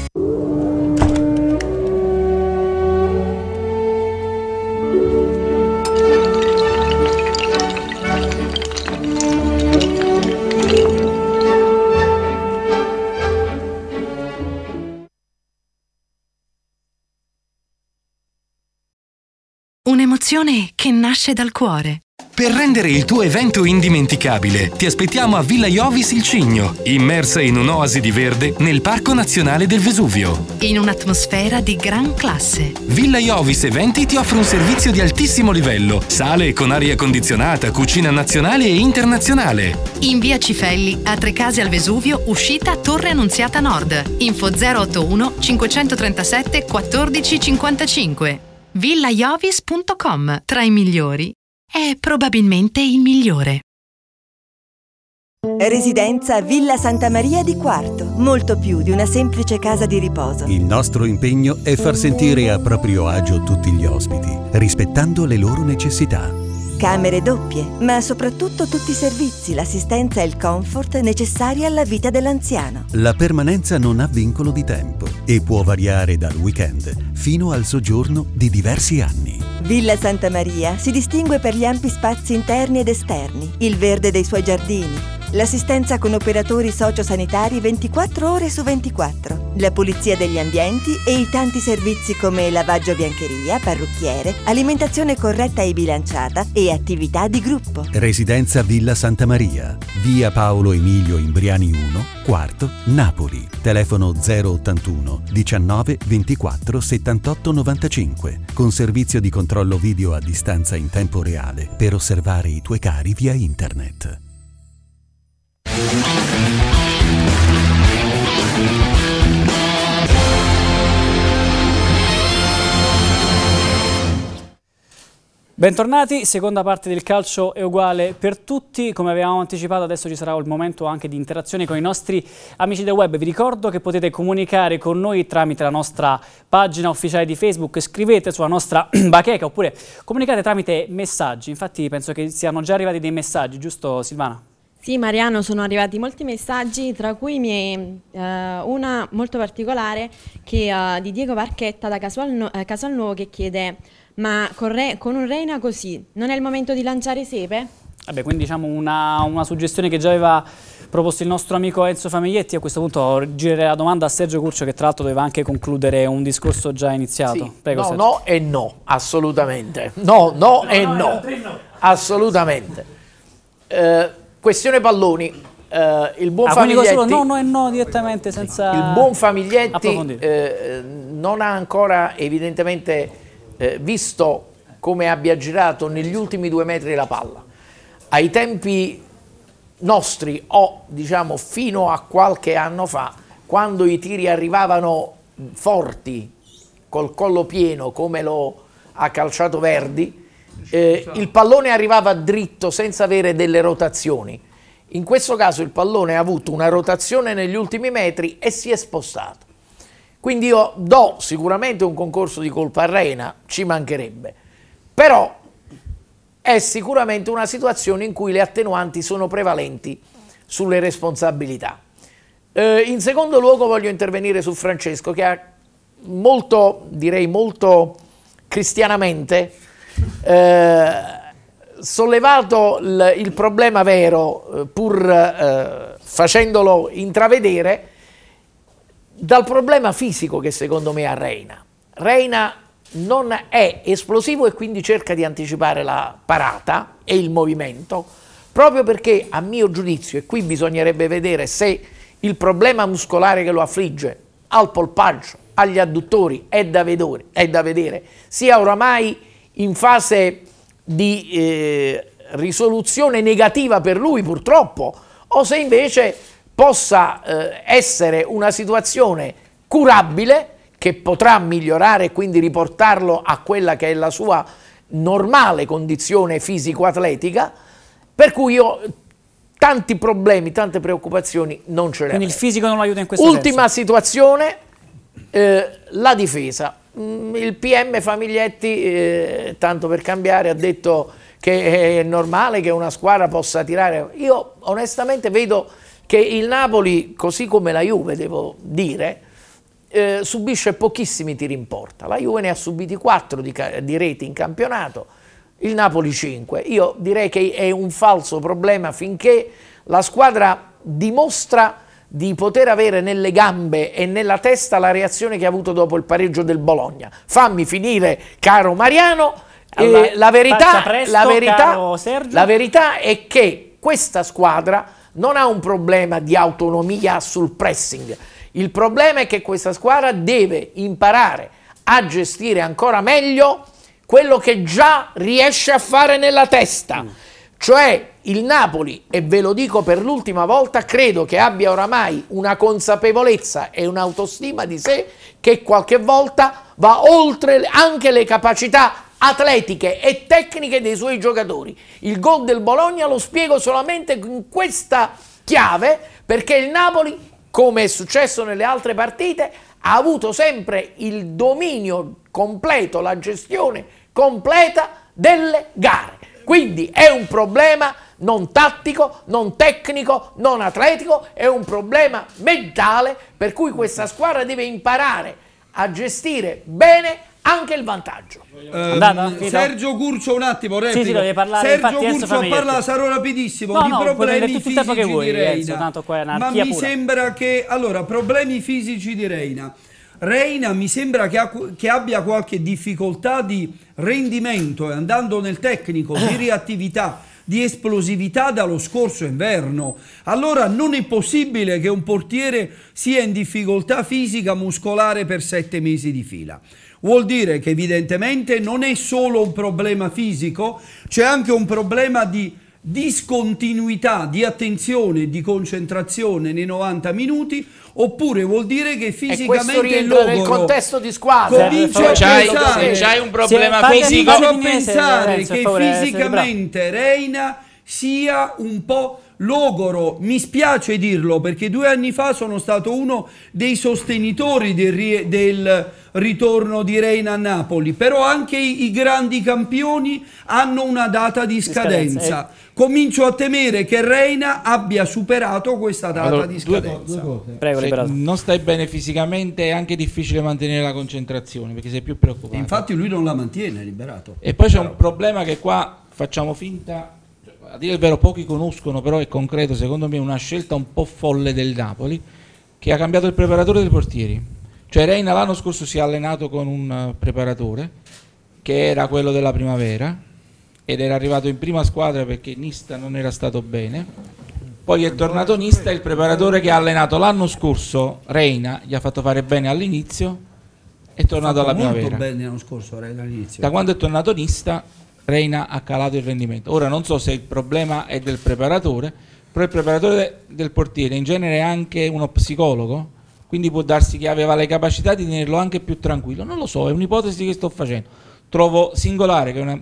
Un'emozione che nasce dal cuore. Per rendere il tuo evento indimenticabile, ti aspettiamo a Villa Iovis il Cigno, immersa in un'oasi di verde nel Parco Nazionale del Vesuvio. In un'atmosfera di gran classe. Villa Iovis Eventi ti offre un servizio di altissimo livello, sale con aria condizionata, cucina nazionale e internazionale. In via Cifelli, a Tre Case al Vesuvio, uscita Torre Annunziata Nord. Info 081 537 1455. villaiovis.com. Tra i migliori è probabilmente il migliore. Residenza Villa Santa Maria di Quarto, molto più di una semplice casa di riposo. Il nostro impegno è far sentire a proprio agio tutti gli ospiti, rispettando le loro necessità. Camere doppie, ma soprattutto tutti i servizi, l'assistenza e il comfort necessari alla vita dell'anziano. La permanenza non ha vincolo di tempo e può variare dal weekend fino al soggiorno di diversi anni. Villa Santa Maria si distingue per gli ampi spazi interni ed esterni, il verde dei suoi giardini, l'assistenza con operatori sociosanitari 24 ore su 24, la pulizia degli ambienti e i tanti servizi come lavaggio biancheria, parrucchiere, alimentazione corretta e bilanciata e attività di gruppo. Residenza Villa Santa Maria, via Paolo Emilio Imbriani 1, quarto, Napoli. Telefono 081 19 24 78 95 con servizio di controllo video a distanza in tempo reale per osservare i tuoi cari via internet. Bentornati, seconda parte del calcio è uguale per tutti, come avevamo anticipato adesso ci sarà il momento anche di interazione con i nostri amici del web, vi ricordo che potete comunicare con noi tramite la nostra pagina ufficiale di Facebook, scrivete sulla nostra bacheca oppure comunicate tramite messaggi, infatti penso che siano già arrivati dei messaggi, giusto Silvana? Sì, Mariano, sono arrivati molti messaggi, tra cui mi, eh, una molto particolare che, uh, di Diego Varchetta da Casual, eh, Casalnuovo che chiede ma con, Re, con, un Reina così, non è il momento di lanciare sepe? Vabbè, quindi diciamo una, una suggestione che già aveva proposto il nostro amico Enzo Famiglietti. A questo punto girerei la domanda a Sergio Curcio che tra l'altro doveva anche concludere un discorso già iniziato. Sì, Prego, no, Sergio. no e no, assolutamente. No, no, no e no, no. assolutamente. Eh, questione palloni. Uh, il buon ah, Famiglietti, solo no, no e no direttamente senza il buon Famiglietti eh, non ha ancora evidentemente eh, visto come abbia girato negli ultimi due metri la palla. Ai tempi nostri o diciamo fino a qualche anno fa, quando i tiri arrivavano forti, col collo pieno come lo ha calciato Verdi, eh, il pallone arrivava dritto senza avere delle rotazioni. In questo caso il pallone ha avuto una rotazione negli ultimi metri e si è spostato. Quindi io do sicuramente un concorso di colpa a Reina, ci mancherebbe, però è sicuramente una situazione in cui le attenuanti sono prevalenti sulle responsabilità. Eh, in secondo luogo voglio intervenire su Francesco che ha molto, direi molto cristianamente, eh, sollevato il, il, problema vero, eh, pur eh, facendolo intravedere, dal problema fisico che secondo me ha Reina. Reina non è esplosivo e quindi cerca di anticipare la parata e il movimento, proprio perché a mio giudizio, e qui bisognerebbe vedere se il problema muscolare che lo affligge al polpaggio, agli adduttori, è da vedere, è da vedere sia oramai in fase di eh, risoluzione negativa per lui purtroppo, o se invece possa eh, essere una situazione curabile che potrà migliorare e quindi riportarlo a quella che è la sua normale condizione fisico-atletica, per cui io tanti problemi, tante preoccupazioni non ce le ho. Quindi il fisico non aiuta in questo Ultima senso. situazione, eh, la difesa. Mm, il PM Famiglietti, eh, tanto per cambiare, ha detto che è normale che una squadra possa tirare. Io onestamente vedo che il Napoli, così come la Juve, devo dire, eh, subisce pochissimi tiri in porta. La Juve ne ha subiti 4 di, di reti in campionato, il Napoli 5. Io direi che è un falso problema finché la squadra dimostra di poter avere nelle gambe e nella testa la reazione che ha avuto dopo il pareggio del Bologna. Fammi finire, caro Mariano, Allora, la, verità, presto, la, verità, la verità è che questa squadra non ha un problema di autonomia sul pressing. Il problema è che questa squadra deve imparare a gestire ancora meglio quello che già riesce a fare nella testa. Mm. Cioè il Napoli, e ve lo dico per l'ultima volta, credo che abbia oramai una consapevolezza e un'autostima di sé che qualche volta va oltre anche le capacità atletiche e tecniche dei suoi giocatori. Il gol del Bologna lo spiego solamente in questa chiave perché il Napoli, come è successo nelle altre partite, ha avuto sempre il dominio completo, la gestione completa delle gare. Quindi è un problema non tattico, non tecnico, non atletico, è un problema mentale per cui questa squadra deve imparare a gestire bene anche il vantaggio. Eh, Sergio Curcio, un attimo, replico. Sì, sì, parlare, Sergio Curcio parla, sarò rapidissimo, no, di no, problemi fisici vuoi, di Reina. Renzo, ma mi pura. sembra che, allora, problemi fisici di Reina. Reina mi sembra che, ha, che, abbia qualche difficoltà di rendimento, andando nel tecnico, di reattività, di esplosività dallo scorso inverno. Allora non è possibile che un portiere sia in difficoltà fisica muscolare per sette mesi di fila. Vuol dire che evidentemente non è solo un problema fisico, c'è anche un problema di discontinuità di attenzione e di concentrazione nei 90 minuti oppure vuol dire che fisicamente logoro nel contesto di squadra. comincia a pensare se c'hai un problema fisico. a pensare che fisicamente Reina sia un po' logoro, mi spiace dirlo perché due anni fa sono stato uno dei sostenitori del, del ritorno di Reina a Napoli, però anche i, i, grandi campioni hanno una data di scadenza. scadenza eh. Comincio a temere che Reina abbia superato questa data allora, di scadenza. Due, due Prego, Se non stai bene fisicamente è anche difficile mantenere la concentrazione perché sei più preoccupato. E infatti lui non la mantiene, liberato. E poi c'è un problema che qua facciamo finta a dire il vero pochi conoscono, però è concreto, secondo me una scelta un po' folle del Napoli che ha cambiato il preparatore dei portieri. Cioè Reina l'anno scorso si è allenato con un eh, preparatore che era quello della primavera ed era arrivato in prima squadra perché Nista non era stato bene. Poi è tornato Nista, il preparatore che ha allenato l'anno scorso Reina, gli ha fatto fare bene all'inizio, è tornato alla primavera. bene l'anno scorso Reina all'inizio. Da quando è tornato Nista Reina ha calato il rendimento. Ora non so se il problema è del preparatore, però il preparatore del portiere in genere è anche uno psicologo, quindi può darsi che aveva le capacità di tenerlo anche più tranquillo. Non lo so, è un'ipotesi che sto facendo. Trovo singolare che, una,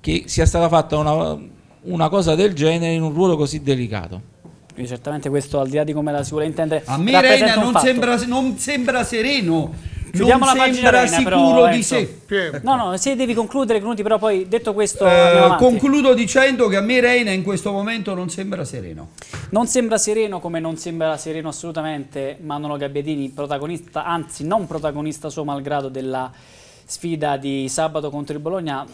che sia stata fatta una, una cosa del genere in un ruolo così delicato. Quindi certamente questo, al di là di come la si vuole intendere, a me Reina non sembra, non sembra sereno Chiudiamo non la pagina sembra Reina, sicuro però, di sé. No, no, se devi concludere, Cnuti, però poi detto questo eh, Concludo dicendo che a me Reina in questo momento non sembra sereno. Non sembra sereno come non sembra sereno assolutamente Manolo Gabbiadini, protagonista, anzi non protagonista suo malgrado della sfida di sabato contro il Bologna.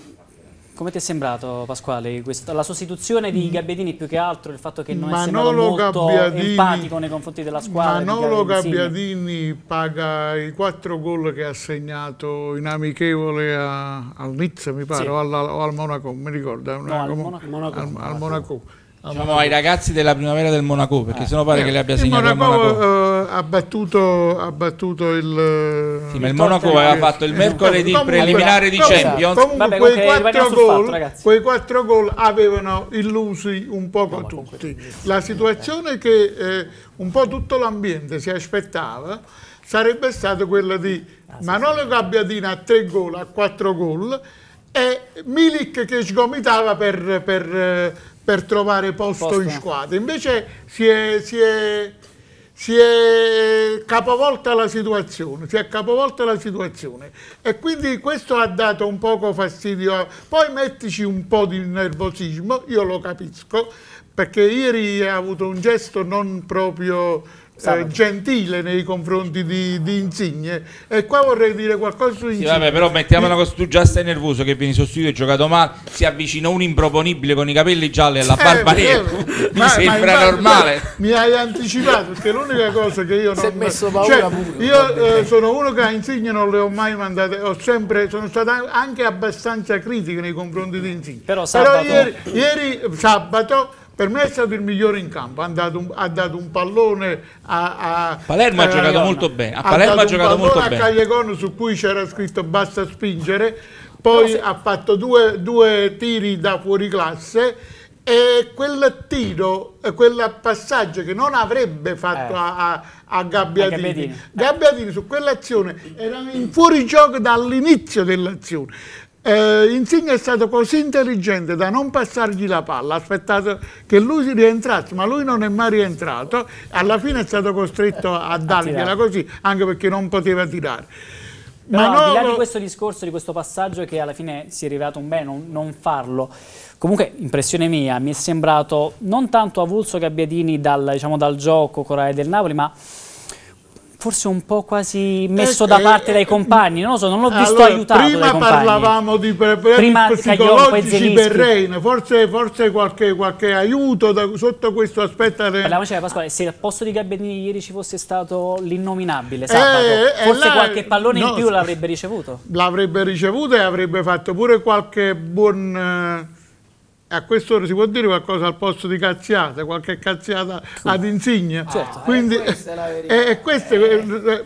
Come ti è sembrato Pasquale questa, la sostituzione di mm. Gabbiadini più che altro il fatto che non Manolo è sembrato molto empatico nei confronti della squadra Manolo Gabbiadini paga i quattro gol che ha segnato in amichevole a, al Nizza mi pare sì. o, al, o, al, Monaco mi ricordo no, al Monaco, al, al Monaco Diciamo ai ragazzi della primavera del Monaco, perché eh. sennò pare eh, che le abbia segnato il Monaco. Uh, ha, battuto, ha battuto il... Sì, ma il Monaco aveva fatto il mercoledì comunque, preliminare di Champions. Comunque Vabbè, quei, quattro gol, quei quattro gol avevano illusi un poco no, tutti. La situazione che eh, un po' tutto l'ambiente si aspettava sarebbe stata quella di ah, Manolo Gabbiadini a tre gol, a quattro gol e Milik che sgomitava per, per per trovare posto, posto. in squadra. Invece si è, si, è, si è, capovolta la situazione, si è capovolta la situazione e quindi questo ha dato un poco fastidio. Poi mettici un po' di nervosismo, io lo capisco, perché ieri ha avuto un gesto non proprio eh, gentile nei confronti di, di, Insigne e qua vorrei dire qualcosa su Insigne. Sì, vabbè, però mettiamo una cosa, tu già stai nervoso che vieni sostituito e giocato male, si avvicina un improponibile con i capelli gialli e la barba eh, nera, mi ma, sembra ma normale. Mi hai anticipato perché l'unica cosa che io non... È messo paura cioè, pure. Io eh, sono uno che a Insigne non le ho mai mandate, ho sempre, sono stato anche abbastanza critico nei confronti di Insigne. Però, sabato... però ieri, ieri sabato per me è stato il migliore in campo, ha dato un, ha dato un pallone a, a Palermo, ha giocato molto bene, a Palermo ha, giocato molto bene. A Cagliacon su cui c'era scritto basta spingere, poi se... ha fatto due, due tiri da fuori classe e quel tiro, quel passaggio che non avrebbe fatto eh. a, a, a, Gabbiadini. Gabbiadini. Gabbiadini su quell'azione era in fuorigioco dall'inizio dell'azione eh, Insigne è stato così intelligente da non passargli la palla, ha aspettato che lui si rientrasse, ma lui non è mai rientrato, alla fine è stato costretto a dargliela così, anche perché non poteva tirare. Però, ma al di là di questo discorso, di questo passaggio che alla fine si è rivelato un bene non, non farlo, comunque impressione mia, mi è sembrato non tanto avulso Gabbiadini dal, diciamo, dal gioco corale del Napoli, ma forse un po' quasi messo eh, da parte eh, dai compagni, non lo so, non l'ho visto allora, aiutato Prima parlavamo di problemi psicologici per Reina, forse, forse qualche, qualche, aiuto da, sotto questo aspetto. Parliamoci da Pasquale, se al posto di Gabbiadini ieri ci fosse stato l'innominabile sabato, eh, forse là, qualche pallone no, in più l'avrebbe ricevuto? L'avrebbe ricevuto e avrebbe fatto pure qualche buon eh, a quest'ora si può dire qualcosa al posto di cazziata, qualche cazziata ad insignia. Ah, certo. Quindi, eh, eh, queste, eh,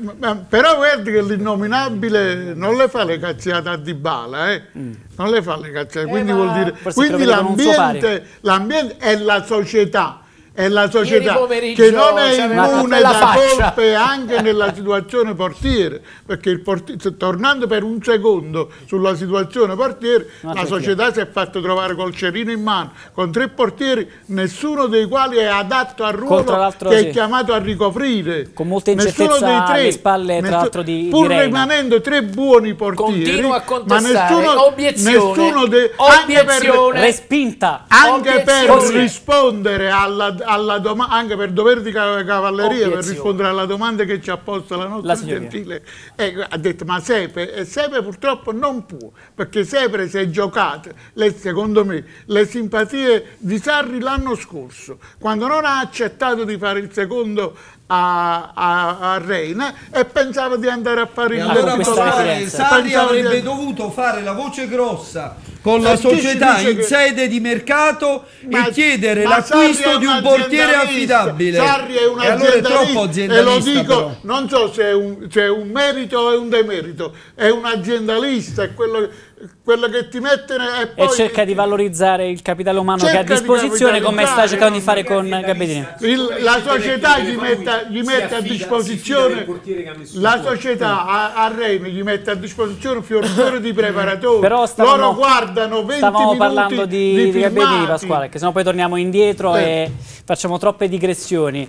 però guardi che l'innominabile non le fa le cazziate a Dybala, eh? Mm. non le fa le cazziate, quindi vuol dire quindi l'ambiente, l'ambiente è la società è la società che non è immune da colpe anche nella situazione portiere perché portiere, tornando per un secondo sulla situazione portiere Ma la società si è fatto trovare col cerino in mano con tre portieri nessuno dei quali è adatto al ruolo che sì. è chiamato a ricoprire. Con molte incertezza alle spalle tra l'altro di, pur di rimanendo tre buoni portieri ma nessuno, nessuno de, anche per, respinta. anche per rispondere alla alla domanda, anche per dovere di cavalleria, Obiezione. per rispondere alla domanda che ci ha posto la nostra la gentile, eh, ha detto ma Sepe, e Sepe purtroppo non può, perché Sepe si è giocato, le, secondo me, le simpatie di Sarri l'anno scorso, quando non ha accettato di fare il secondo a, a, a, Reina e pensava di andare a fare il allora, titolare. Sarri avrebbe di... dovuto fare la voce grossa con la società in che... sede di mercato ma, e chiedere l'acquisto di un portiere affidabile. Sarri è un aziendalista allora e lo dico, però. non so se è, un, se è un merito o è un demerito, è un aziendalista, è quello quello che ti mette e poi... E cerca di valorizzare il capitale umano che ha a disposizione come sta cercando di fare con Gabellini. la società gli mette, gli mette a disposizione la società a, a Reino gli mette a disposizione un fior di preparatori. Però stavamo, Loro guardano 20 stavamo parlando di, di, di Gabellini Pasquale, che sennò poi torniamo indietro Beh. e facciamo troppe digressioni.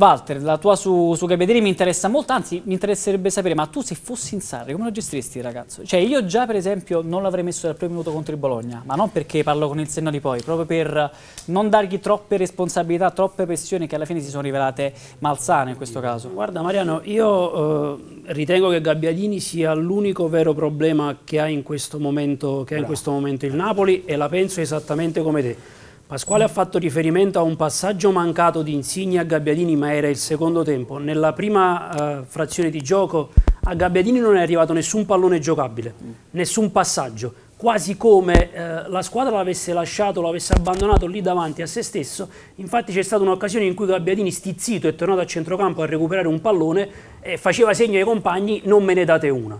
Walter, la tua su, su Gabbiadini mi interessa molto, anzi mi interesserebbe sapere, ma tu se fossi in Sarri come lo gestiresti ragazzo? Cioè io già per esempio non l'avrei messo dal primo minuto contro il Bologna, ma non perché parlo con il senno di poi, proprio per non dargli troppe responsabilità, troppe pressioni che alla fine si sono rivelate malsane in questo caso. Guarda Mariano, io eh, ritengo che Gabbiadini sia l'unico vero problema che ha in questo momento, che ha in questo momento il Napoli e la penso esattamente come te Pasquale ha fatto riferimento a un passaggio mancato di Insigne a Gabbiadini, ma era il secondo tempo. Nella prima uh, frazione di gioco a Gabbiadini non è arrivato nessun pallone giocabile, nessun passaggio, quasi come uh, la squadra l'avesse lasciato, l'avesse abbandonato lì davanti a se stesso. Infatti c'è stata un'occasione in cui Gabbiadini stizzito è tornato a centrocampo a recuperare un pallone e faceva segno ai compagni non me ne date una.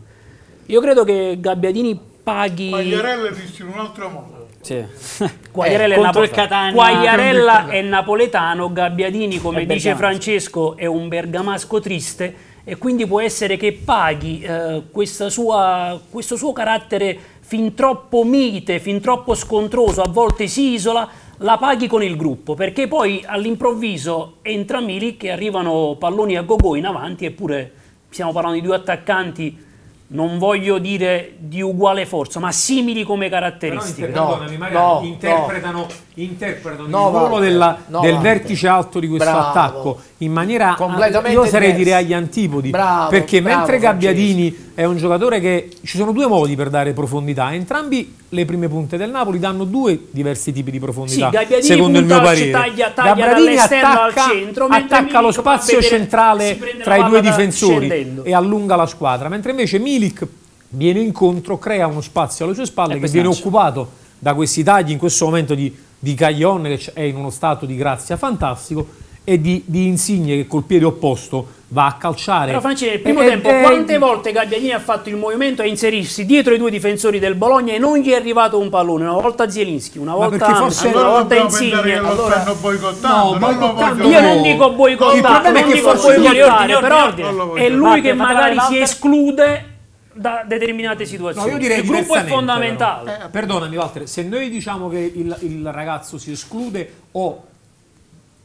Io credo che Gabbiadini paghi... Quagliarella esiste in un altro modo sì. Quagliarella, eh, Napo- Quagliarella è napoletano, Gabbiadini, come dice Francesco, è un bergamasco triste e quindi può essere che paghi eh, sua, questo suo carattere fin troppo mite, fin troppo scontroso, a volte si isola, la paghi con il gruppo, perché poi all'improvviso entra Milik e arrivano palloni a go-go in avanti, eppure stiamo parlando di due attaccanti non voglio dire di uguale forza, ma simili come caratteristiche. Però, no, magari no, interpretano, no. Interpretano No, il ruolo della- no, del vertice alto di questo Bravo. attacco in maniera Completamente io sarei direi agli antipodi Bravo, perché bravo, mentre Francesco. Gabbiadini è un giocatore che ci sono due modi per dare profondità entrambi le prime punte del Napoli danno due diversi tipi di profondità Sì, Gabbiadini secondo il mio parere taglia- taglia Gabbiadini attacca, centro, attacca lo spazio vedere- centrale tra i due difensori scendendo. e allunga la squadra mentre invece Milik viene incontro crea uno spazio alle sue spalle E che poi viene occupato da questi tagli in questo momento di, di Caglion che è in uno stato di grazia fantastico e di, di Insigne che col piede opposto va a calciare Però Francesco, nel primo E- tempo, e- quante volte Gabbiadini ha fatto il movimento a inserirsi dietro i due difensori del Bologna e non gli è arrivato un pallone? Una volta Zielinski, una volta forse- Anderson, una Allora volta Insigne. lo Allora, stanno boicottando. No, non lo boicottando io non dico Il boicottare, problema è non che dico forse- boicottare, ordine, però è lui che magari si esclude da determinate situazioni. No, io direi il gruppo è fondamentale. però. Eh, perdonami Walter, se noi diciamo che il, il ragazzo si esclude o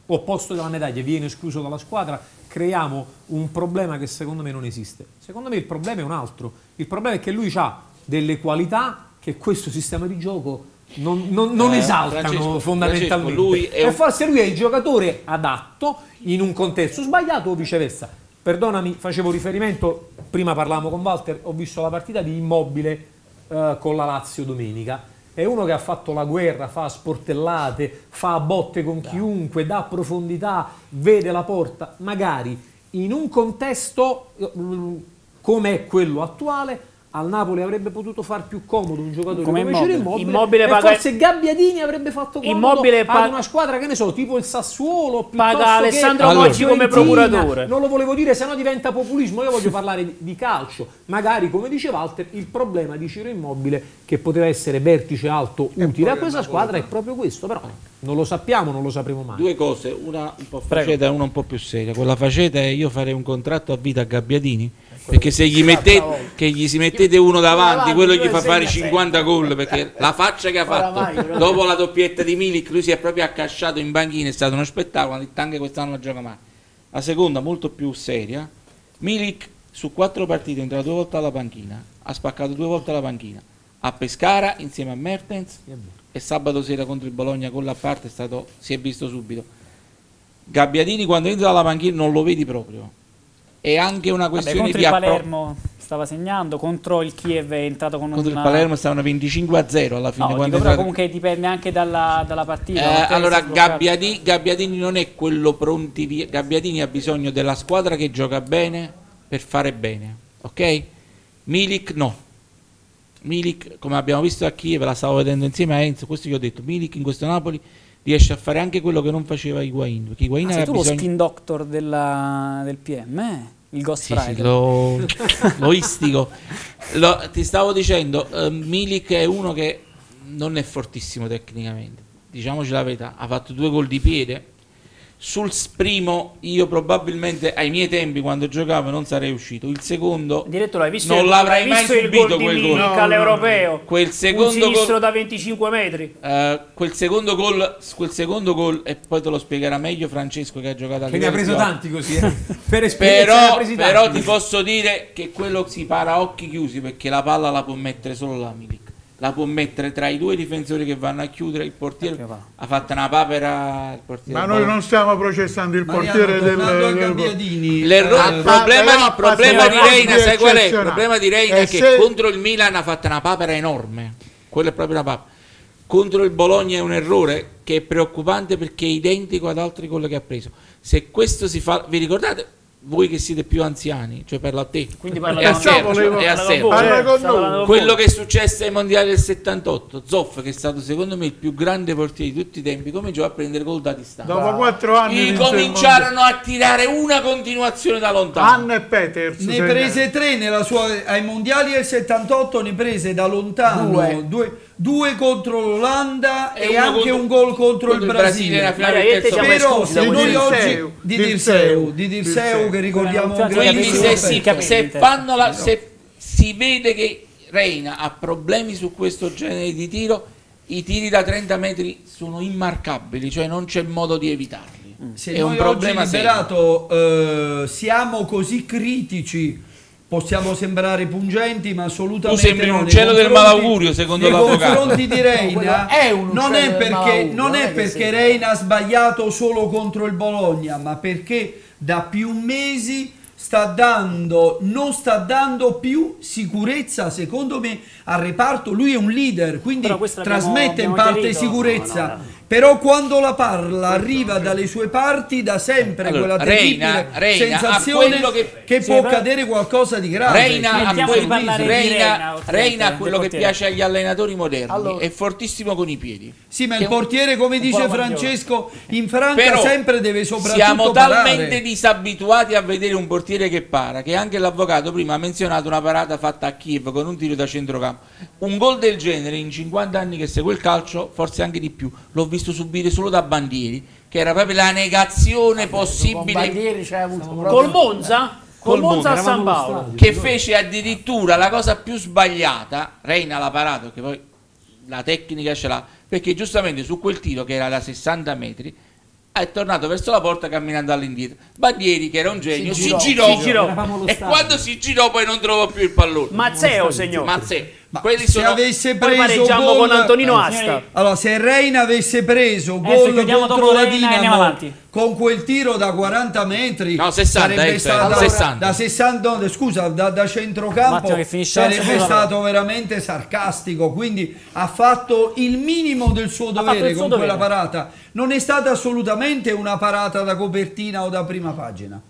opposto della medaglia viene escluso dalla squadra, creiamo un problema che secondo me non esiste. Secondo me il problema è un altro. Il problema è che lui ha delle qualità che questo sistema di gioco non, non- non Eh, esaltano Francesco, fondamentalmente. Francesco, lui è E un- forse lui è il giocatore adatto in un contesto sbagliato o viceversa. Perdonami, facevo riferimento, prima parlavamo con Walter, ho visto la partita di Immobile eh, con la Lazio domenica. È uno che ha fatto la guerra, fa sportellate, fa botte con chiunque, dà profondità, vede la porta. Magari in un contesto mm, come è quello attuale, al Napoli avrebbe potuto far più comodo un giocatore Come come, Ciro Immobile. Immobile, Immobile e paga- forse Gabbiadini avrebbe fatto comodo Immobile ad pa- una squadra che ne so, tipo il Sassuolo, Paga Alessandro Moggi come procuratore. Non lo volevo dire, se no diventa populismo. Io voglio parlare di, calcio. Magari, come dice Walter, il problema di Ciro Immobile, che poteva essere vertice alto utile a questa squadra, è proprio questo. Però non lo sappiamo, non lo sapremo mai. Due cose, una un po' faceta e una un po' più seria. Quella faceta è io farei un contratto a vita a Gabbiadini. Perché se gli mettete, che gli si mettete uno davanti, quello gli fa fare 50 gol. Perché la faccia che ha fatto dopo la doppietta di Milik, lui si è proprio accasciato in banchina. È stato uno spettacolo. Anche quest'anno non gioca mai. La seconda, molto più seria, Milik su quattro partite è entrato due volte alla panchina, ha spaccato due volte la panchina. A Pescara insieme a Mertens e sabato sera contro il Bologna con la parte è stato, si è visto subito. Gabbiadini quando entra dalla panchina non lo vedi proprio. È anche una Vabbè, questione contro di il Palermo stava segnando, contro il Kiev è entrato con contro il una... Palermo stavano 25 a 0 alla fine No, dico, però comunque dipende anche dalla, dalla partita. Eh, allora. Gabbiadini, Gabbiadini non è quello pronti via. Gabbiadini ha bisogno della squadra che gioca bene per fare bene, ok? Milik no. Milik, come abbiamo visto a Kiev, la stavo vedendo insieme a Enzo, questo gli ho detto, Milik in questo Napoli riesce a fare anche quello che non faceva Higuain, perché Higuain Ah, sei aveva tu lo bisogno spin doctor della- del PM, eh? Il Ghost Sì, sì, Rider. lo, lo istigo. Lo- ti stavo dicendo, eh, Milik è uno che non è fortissimo tecnicamente, diciamoci la verità, ha fatto due gol di piede. Sul primo io probabilmente ai miei tempi quando giocavo non sarei uscito. Il secondo Diretto, l'hai visto, non il, l'avrei mai subito gol quel gol. all'europeo? Quel Un secondo sinistro gol da 25 metri. eh, quel secondo gol, quel secondo gol e poi te lo spiegherà meglio Francesco che ha giocato a Che ne ha preso più tanti così, eh. per esperienza però, presi però ti posso dire che quello si para a occhi chiusi perché la palla la può mettere solo la Milik la può mettere tra i due difensori che vanno a chiudere il portiere ha fatto una papera il portiere Ma noi non stiamo processando il Mariano, portiere del, del- L'errore- eh, il problema, di Reina, sai qual è? Il problema di Reina E è che se- contro il Milan ha fatto una papera enorme. Quello è proprio una papera. Contro il Bologna è un errore che è preoccupante perché è identico ad altri gol che ha preso. Se questo si fa, vi ricordate? Voi che siete più anziani, cioè parlo a te. Quindi parla e a con- Sergio, volevo- e a Sergio. Quello che è successo ai mondiali del 78, Zoff, che è stato secondo me il più grande portiere di tutti i tempi, cominciò a prendere gol da distanza. Dopo quattro anni cominciarono a tirare una continuazione da lontano. Anne e Peters. Ne segna- prese tre nella sua, ai mondiali del 78, ne prese da lontano Due. due, due contro l'Olanda E e, anche contro- un gol contro, il contro il Brasile, Brasile. terzo siamo Però se noi oggi di Dirseu, di Dirseu che ricordiamo Quindi se, si, se fanno la, se si vede che Reina ha problemi su questo genere di tiro, i tiri da 30 metri sono immarcabili, cioè non c'è modo di evitarli. Se È noi un problema liberato eh, siamo così critici possiamo sembrare pungenti, ma assolutamente Tu sembri un Nei uccello del confronti- malaugurio, secondo nei l'avvocato. confronti di Reina È un non uccello è perché, non è perché Reina ha sbagliato solo contro il Bologna, ma perché da più mesi sta dando, non sta dando più sicurezza, secondo me, al reparto. Lui è un leader, quindi trasmette in abbiamo parte chiarito. sicurezza. No, no, no. Però quando la parla arriva dalle sue parti da sempre Allora, quella terribile Reina- Reina sensazione che, che- può Sì, accadere qualcosa di grave. Reina Smettiamo quel- di parlare di Reina- Reina, Reina quello che piace agli allenatori moderni, Allora- è fortissimo con i piedi. Sì, ma il portiere, come dice Francesco, in Francia Però sempre deve soprattutto siamo parare. talmente disabituati a vedere un portiere che para che anche l'avvocato prima ha menzionato una parata fatta a Kiev con un tiro da centrocampo. Un gol del genere in 50 anni che segue il calcio, forse anche di più, l'ho visto subire solo da Bandieri, che era proprio la negazione Con possibile Bandieri c'è avuto proprio- Col Monza? Col Monza a San Paolo. che fece addirittura la cosa più sbagliata, Reina l'ha parato, che poi la tecnica ce l'ha, perché giustamente su quel tiro che era da 60 metri è tornato verso la porta camminando all'indietro. Bandieri, che era un genio, si, girò, girò, si girò. Eravamo allo e quando si girò poi non trovò più il pallone. Mazzeo segnò. Mazzeo. Ma Quelli se sono... avesse Poi preso pareggiamo gol- con Antonino Eh, Asta. Allora, se Reina avesse preso Adesso gol contro la Dinamo avanti. con quel tiro da 40 metri, No, 60, sarebbe eh, stata allora- 60. da 60, no, scusa, da, da centrocampo finisce sarebbe stato veramente sarcastico. Quindi ha fatto il minimo del suo dovere suo con quella dovere. parata. Non è stata assolutamente una parata da copertina o da prima pagina.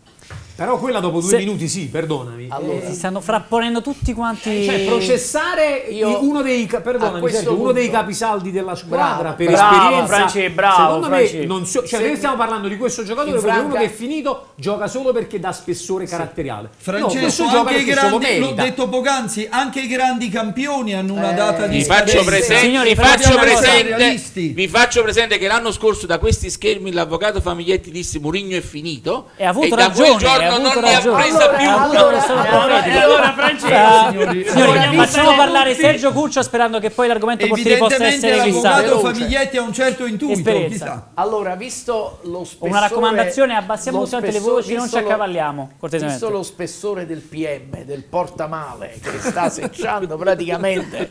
Però quella dopo due Se- minuti sì, perdonami. Eh, si stanno frapponendo tutti quanti. Cioè, processare Io- uno dei, perdonami, Sergio, uno dei capisaldi della squadra Bravo, per bravo, esperienza. Franci, bravo, secondo Franci. me, non so, cioè, Se- noi stiamo parlando di questo giocatore, perché uno Franca- che è finito gioca solo perché dà spessore caratteriale. Francesco, no, anche i grandi, l'ho detto poc'anzi, anche i grandi campioni hanno una Eh, data di faccio, presente, Signori, vi, però faccio presente, vi faccio presente che l'anno scorso da questi schermi l'avvocato Famiglietti disse Murigno è finito E ha avuto da quel ragione, avuto non ne ha presa più Allora, Allora, E e Francesco. Eh, Signori, Signori, Vogliamo facciamo parlare Sergio Curcio sperando che poi l'argomento portiere possa essere veloce. Famiglietti ha un certo intuito, chissà. Allora, visto lo spessore... Una raccomandazione, abbassiamo tutte le voci, non ci accavalliamo, cortesemente. Visto lo spessore del PM, del portamale, che sta secciando praticamente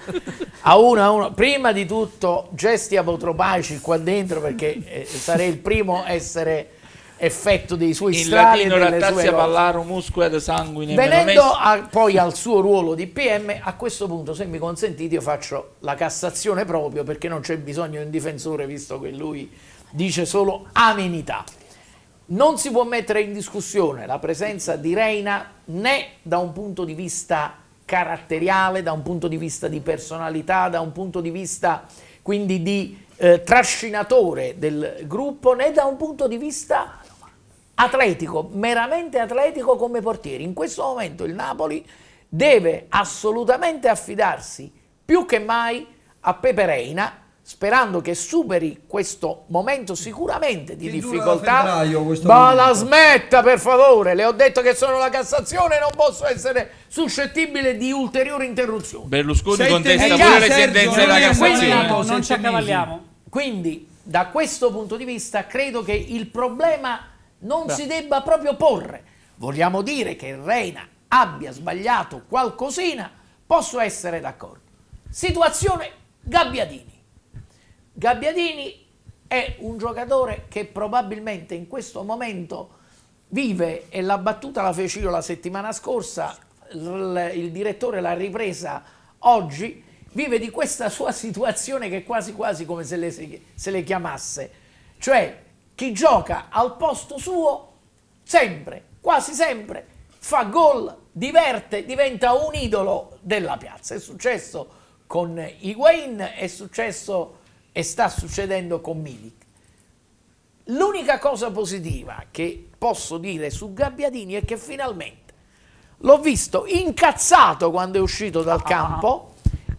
a uno a uno, prima di tutto gesti apotropaci qua dentro, perché eh, sarei il primo a essere effetto dei suoi in strali e latino delle sue muscula de sanguine Venendo a- poi al suo ruolo di PM, a questo punto, se mi consentite, io faccio la Cassazione proprio perché non c'è bisogno di un difensore, visto che lui dice solo amenità. Non si può mettere in discussione la presenza di Reina né da un punto di vista caratteriale, da un punto di vista di personalità, da un punto di vista quindi di eh, trascinatore del gruppo, né da un punto di vista atletico, meramente atletico come portiere. In questo momento il Napoli deve assolutamente affidarsi più che mai a Pepe Reina, sperando che superi questo momento sicuramente di Che difficoltà. Ma la smetta per favore, le ho detto che sono la Cassazione e non posso essere suscettibile di ulteriori interruzioni. Berlusconi Sette contesta pure le sentenze non della Cassazione. anno, non ci accavalliamo. Quindi, da questo punto di vista, credo che il problema non si debba proprio porre. Vogliamo dire che Reina abbia sbagliato qualcosina, posso essere d'accordo. Situazione Gabbiadini. Gabbiadini è un giocatore che probabilmente in questo momento vive, e la battuta la feci io la settimana scorsa, il, il direttore l'ha ripresa oggi, vive di questa sua situazione che è quasi quasi come se le, se le chiamasse. Cioè, chi gioca al posto suo, sempre, quasi sempre, fa gol, diverte, diventa un idolo della piazza. È successo con Higuain, è successo e sta succedendo con Milik. L'unica cosa positiva che posso dire su Gabbiadini è che finalmente l'ho visto incazzato quando è uscito dal campo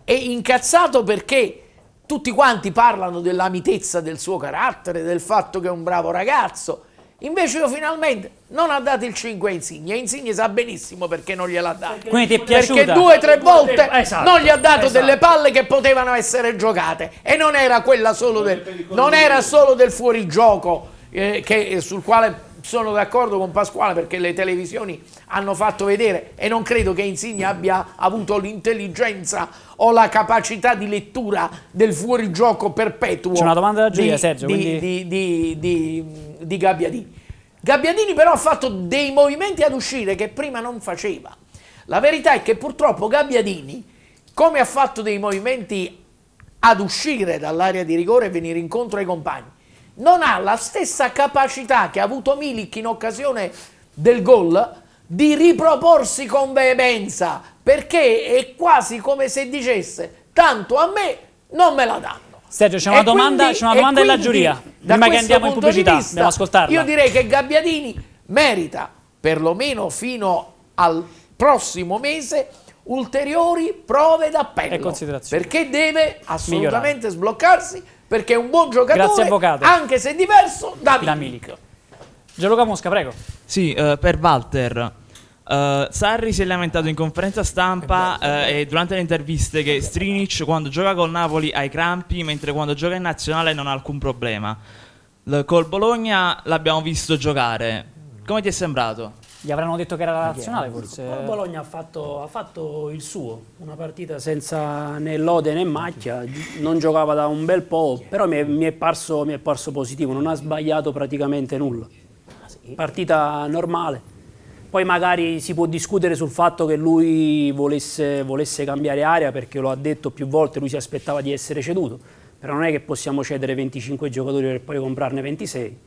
e incazzato perché tutti quanti parlano della mitezza del suo carattere, del fatto che è un bravo ragazzo. Invece io finalmente non ha dato il 5 a Insigne. E Insigne sa benissimo perché non gliel'ha dato. Quindi ti è Perché piaciuta? due o tre volte Esatto, non gli ha dato esatto. delle palle che potevano essere giocate. E non era quella solo del, non era solo del fuorigioco eh, che- sul quale sono d'accordo con Pasquale perché le televisioni hanno fatto vedere e non credo che Insigne abbia avuto l'intelligenza o la capacità di lettura del fuorigioco perpetuo. C'è una domanda da Giulia, di, Sergio, Di, quindi- di, di, di, di Gabbiadini. Gabbiadini però ha fatto dei movimenti ad uscire che prima non faceva. La verità è che purtroppo Gabbiadini, come ha fatto dei movimenti ad uscire dall'area di rigore e venire incontro ai compagni, non ha la stessa capacità che ha avuto Milik in occasione del gol di riproporsi con veemenza, perché è quasi come se dicesse tanto a me non me la danno. Sergio, c'è una domanda, quindi- c'è una domanda della giuria. Prima che andiamo in pubblicità, dobbiamo ascoltarla. Io direi che Gabbiadini merita, perlomeno fino al prossimo mese, ulteriori prove d'appello. Perché deve assolutamente sbloccarsi, perché è un buon giocatore, anche se diverso da Da Milik. Gianluca Mosca, prego. Sì, eh, per Walter. eh, Sarri si è lamentato in conferenza stampa eh, e durante le interviste che Strinic quando gioca col Napoli ha i crampi, mentre quando gioca in nazionale non ha alcun problema. L- col Bologna l'abbiamo visto giocare. Come ti è sembrato? Gli avranno detto che era la nazionale, forse. Il Bologna ha fatto, ha fatto il suo, una partita senza né lode né macchia, non giocava da un bel po', però mi è, mi è parso, mi è parso positivo, non ha sbagliato praticamente nulla. Partita normale. Poi magari si può discutere sul fatto che lui volesse, volesse cambiare area perché lo ha detto più volte, lui si aspettava di essere ceduto, però non è che possiamo cedere 25 giocatori per poi comprarne 26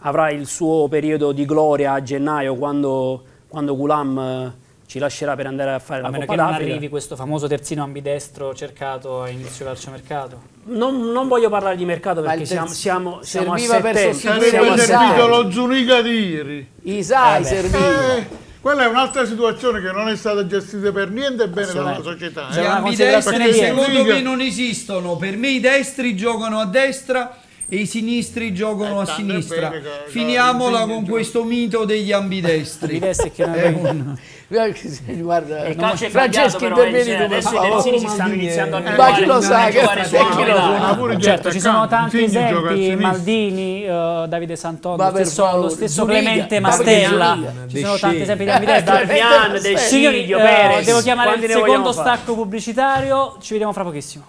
avrà il suo periodo di gloria a gennaio quando, quando Gulam eh, ci lascerà per andare a fare A la meno Coppa che non d'Africa. arrivi questo famoso terzino ambidestro cercato a inizio calciomercato. Non, non voglio parlare di mercato perché siamo, siamo, siamo a serviva per settembre. a Sarebbe servito lo Zuniga di ieri. Isai Eh, serviva. eh, quella è un'altra situazione che non è stata gestita per niente bene dalla società. C'è Gli ambidestri secondo me non esistono. Per me i destri giocano a destra e i sinistri giocano Eh, a è sinistra. che- Finiamola con questo mito degli ambidestri. Ambidestri che noi- È un- Guarda, Il calcio è Francesco intervieni eh, tu, per adesso i terzini si stanno iniziando a Ma abituare chi lo sa che lo Certo, ci sono tanti esempi. Maldini, eh, Davide Santoro, lo stesso, Clemente ma perché Mastella. Ci sono tanti esempi di ambidestri. Signori, eh, devo chiamare il secondo stacco pubblicitario, ci vediamo fra pochissimo.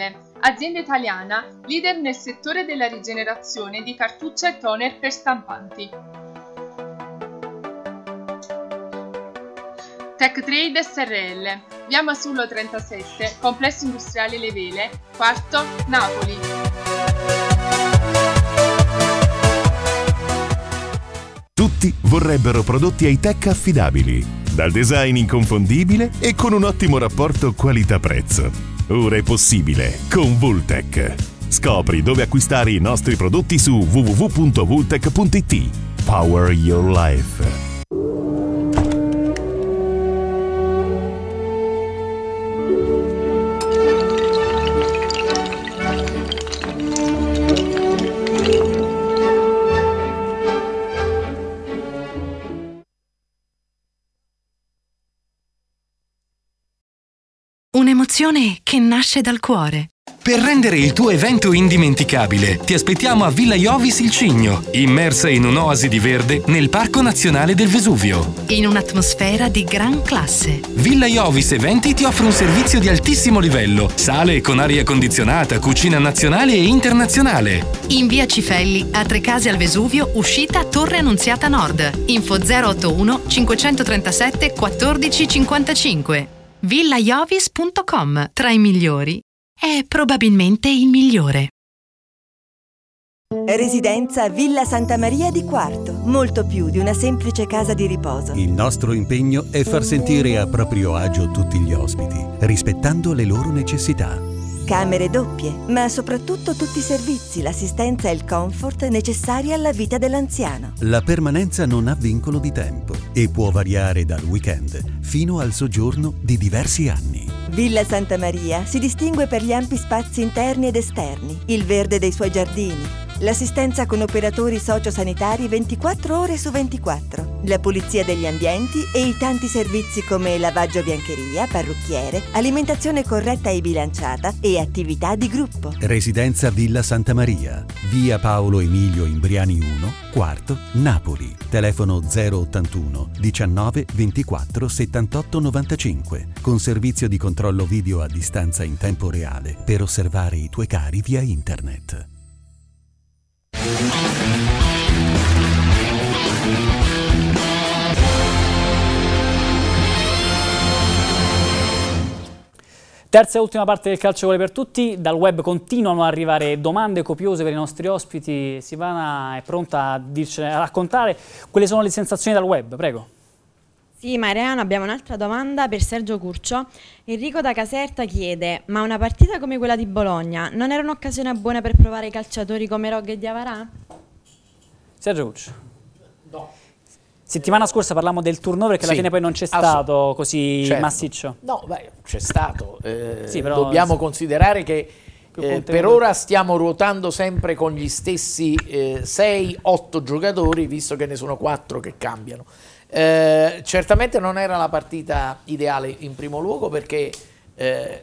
SRL, azienda italiana leader nel settore della rigenerazione di cartucce e toner per stampanti. TechTrade SRL, via Masullo 37, complesso industriale Le Vele, quarto, Napoli. Tutti vorrebbero prodotti high-tech affidabili, dal design inconfondibile e con un ottimo rapporto qualità-prezzo. Ora è possibile con Vultec. Scopri dove acquistare i nostri prodotti su www.vultec.it. Power your life. Un'emozione che nasce dal cuore. Per rendere il tuo evento indimenticabile, ti aspettiamo a Villa Iovis il Cigno, immersa in un'oasi di verde nel Parco Nazionale del Vesuvio. In un'atmosfera di gran classe. Villa Iovis Eventi ti offre un servizio di altissimo livello, sale con aria condizionata, cucina nazionale e internazionale. In via Cifelli, a Tre Case al Vesuvio, uscita Torre Annunziata Nord. Info 081 537 1455. villaiovis.com. Tra i migliori è probabilmente il migliore. Residenza Villa Santa Maria di Quarto, molto più di una semplice casa di riposo. Il nostro impegno è far sentire a proprio agio tutti gli ospiti, rispettando le loro necessità. Camere doppie, ma soprattutto tutti i servizi, l'assistenza e il comfort necessari alla vita dell'anziano. La permanenza non ha vincolo di tempo e può variare dal weekend fino al soggiorno di diversi anni. Villa Santa Maria si distingue per gli ampi spazi interni ed esterni, il verde dei suoi giardini, l'assistenza con operatori sociosanitari 24 ore su 24, la pulizia degli ambienti e i tanti servizi come lavaggio biancheria, parrucchiere, alimentazione corretta e bilanciata e attività di gruppo. Residenza Villa Santa Maria, via Paolo Emilio Imbriani 1, quarto, Napoli. Telefono 081 19 24 78 95, con servizio di controllo video a distanza in tempo reale per osservare i tuoi cari via internet. Terza e ultima parte del calcio vuole per tutti, dal web continuano ad arrivare domande copiose per i nostri ospiti, Silvana è pronta a, dircene, a raccontare quali sono le sensazioni dal web, prego. Sì, Mariano, abbiamo un'altra domanda per Sergio Curcio. Enrico da Caserta chiede, ma una partita come quella di Bologna non era un'occasione buona per provare i calciatori come Rog e Diavarà? Sergio Curcio. No. Settimana scorsa parlavamo del turnover che alla Sì, fine poi non c'è stato così Certo. massiccio. No, beh, c'è stato. eh, Sì, però- dobbiamo considerare che eh, per ora stiamo ruotando sempre con gli stessi 6-8 giocatori, visto che ne sono 4 che cambiano. Eh, certamente non era la partita ideale in primo luogo perché eh,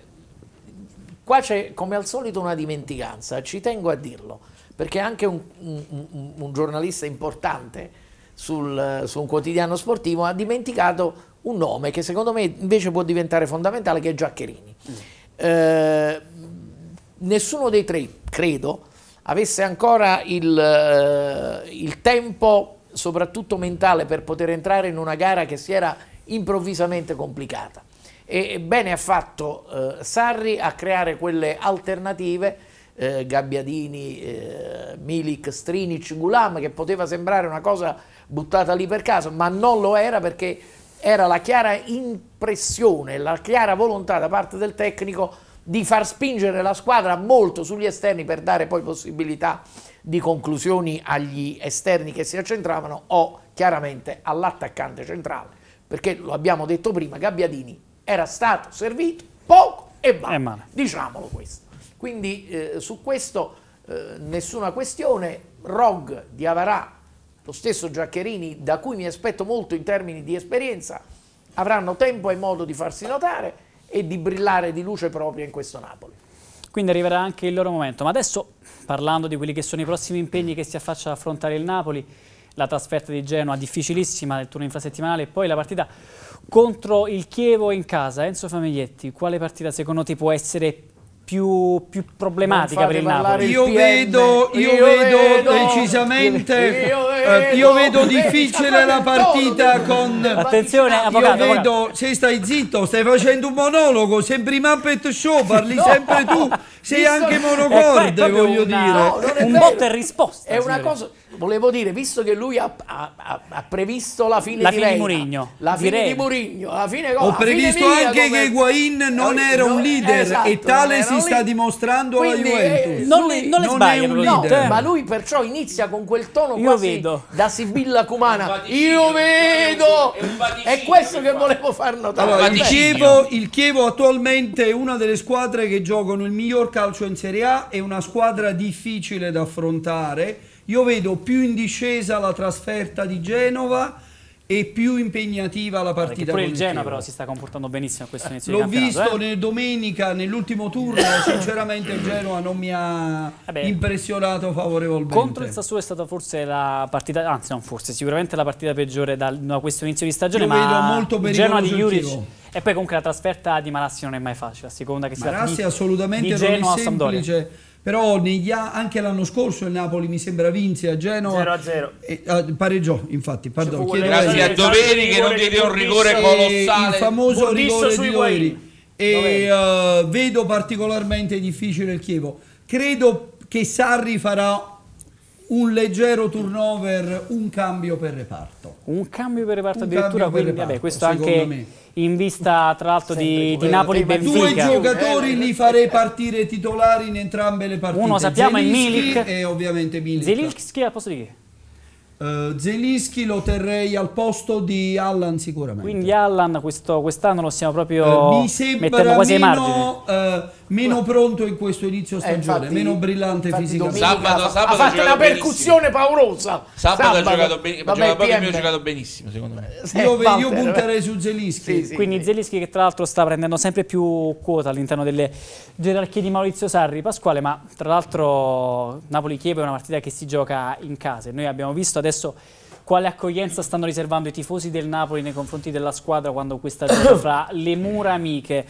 qua c'è come al solito una dimenticanza, ci tengo a dirlo, perché anche un, un- un- giornalista importante sul- su un quotidiano sportivo ha dimenticato un nome che secondo me invece può diventare fondamentale, che è Giaccherini. Eh, nessuno dei tre, credo, avesse ancora il, eh, il tempo, soprattutto mentale, per poter entrare in una gara che si era improvvisamente complicata. E bene ha fatto eh, Sarri a creare quelle alternative, eh, Gabbiadini, eh, Milik, Strinic, Gulam, che poteva sembrare una cosa buttata lì per caso, ma non lo era perché era la chiara impressione, la chiara volontà da parte del tecnico di far spingere la squadra molto sugli esterni per dare poi possibilità di conclusioni agli esterni che si accentravano o chiaramente all'attaccante centrale, perché lo abbiamo detto prima, Gabbiadini era stato servito poco e male, diciamolo questo. Quindi eh, su questo eh, nessuna questione, Rog di Avarà, lo stesso Giaccherini, da cui mi aspetto molto in termini di esperienza, avranno tempo e modo di farsi notare e di brillare di luce propria in questo Napoli. Quindi arriverà anche il loro momento. Ma adesso, parlando di quelli che sono i prossimi impegni che si affaccia ad affrontare il Napoli, la trasferta di Genoa difficilissima del turno infrasettimanale e poi la partita contro il Chievo in casa. Enzo Famiglietti, quale partita secondo te può essere più, più problematica per il Napoli? Io vedo, io io vedo vedo- decisamente, io eh, io vedo difficile la partita con... Attenzione, Io avvocato, vedo, se stai zitto, stai facendo un monologo, sembri Muppet Show, parli No. sempre tu, sei anche monocorde, voglio una- dire. No, non è Un botta e risposta, È una signore. cosa, volevo dire, visto che lui ha, ha- ha- ha previsto la fine La di fine di Reina, Mourinho, la di fine di Reina. Mourinho, la fine Ho la fine previsto mia anche come- che Higuain non era un leader Esatto, e tale si sta dimostrando alla Quindi, Juventus. eh, Non lui- le- non le non sbaglia è un leader. eh. ma lui perciò inizia con quel tono Io quasi vedo. da Sibilla Cumana. Io vedo! È questo che volevo far notare. Allora, il. Chievo, il Chievo attualmente è una delle squadre che giocano il miglior calcio in Serie A, è una squadra difficile da affrontare. Io vedo più in discesa la trasferta di Genova e più impegnativa la Perché partita pure con il Genoa però si sta comportando benissimo a questo inizio L'ho visto eh. nel domenica, nell'ultimo turno, sinceramente il Genoa non mi ha Vabbè. impressionato favorevolmente. Contro il Sassuolo è stata forse la partita, anzi non forse, sicuramente la partita peggiore da, da questo inizio di stagione, Io ma molto il Genoa di Juric e poi comunque la trasferta di Malassi non è mai facile, a seconda che si tratti Marassi di, assolutamente di non Genoa è a Sampdoria. Però negli anche l'anno scorso il Napoli mi sembra vinse a Genova 0-0. e, ah, pareggiò infatti pardon. Grazie a Doveri che non diede un rigore colossale. il famoso Burdisso rigore sui di. Doveri e eh, vedo particolarmente difficile il Chievo credo che Sarri farà un leggero turnover, un cambio per reparto. Un cambio per reparto Un addirittura, quindi reparto, vabbè, questo anche me. in vista tra l'altro di, di Napoli Benfica. Due giocatori li farei partire titolari in entrambe le partite. Uno sappiamo è Zelinski Milik. e ovviamente Milik. Zelinski al posto di chi? Eh, Zelinski lo terrei al posto di Allan sicuramente. Quindi Allan questo- quest'anno lo stiamo proprio mi mettendo quasi ai margini. eh, meno pronto in questo inizio stagione, infatti- meno brillante fisicamente. Sabato- ha- sabato ha fatto una percussione paurosa. Sabato, ha giocato, ben- Vabbè, giocato proprio PM. ha giocato benissimo, secondo me. Io, Walter, io punterei su Zelinski. Sì, sì. Quindi Zelinski che tra l'altro sta prendendo sempre più quota all'interno delle gerarchie di Maurizio Sarri. Pasquale, ma tra l'altro Napoli-Chievo è una partita che si gioca in casa e noi abbiamo visto adesso quale accoglienza stanno riservando i tifosi del Napoli nei confronti della squadra quando questa gioca fra le mura amiche.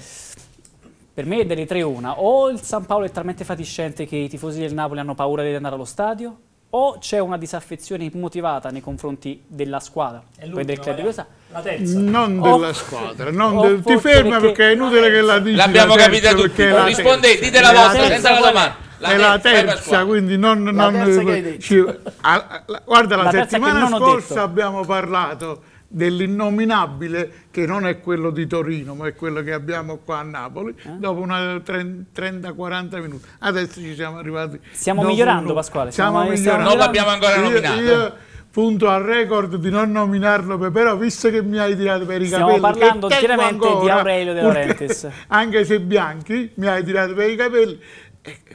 Per me è delle tre una, o il San Paolo è talmente fatiscente che i tifosi del Napoli hanno paura di andare allo stadio, o c'è una disaffezione immotivata nei confronti della squadra, poi del club di questa. La terza. Non O- della squadra, non del- ti ferma perché- perché è inutile che la dici. L'abbiamo la capita tutti. la Rispondete, dite la vostra, senza la domanda. La è la terza, quindi non... non- terza ci- a- a- guarda, la, La settimana scorsa abbiamo parlato dell'innominabile che non è quello di Torino ma è quello che abbiamo qua a Napoli Eh? dopo una 30-40 minuti adesso ci siamo arrivati Stiamo migliorando, un'ora. Pasquale, stiamo, stiamo- stiamo migliorando Non l'abbiamo ancora Io- nominato. io punto al record di non nominarlo per- però visto che mi hai tirato per i Stiamo capelli parlando che tengo chiaramente di ancora, Aurelio De Laurentiis. anche se bianchi mi hai tirato per i capelli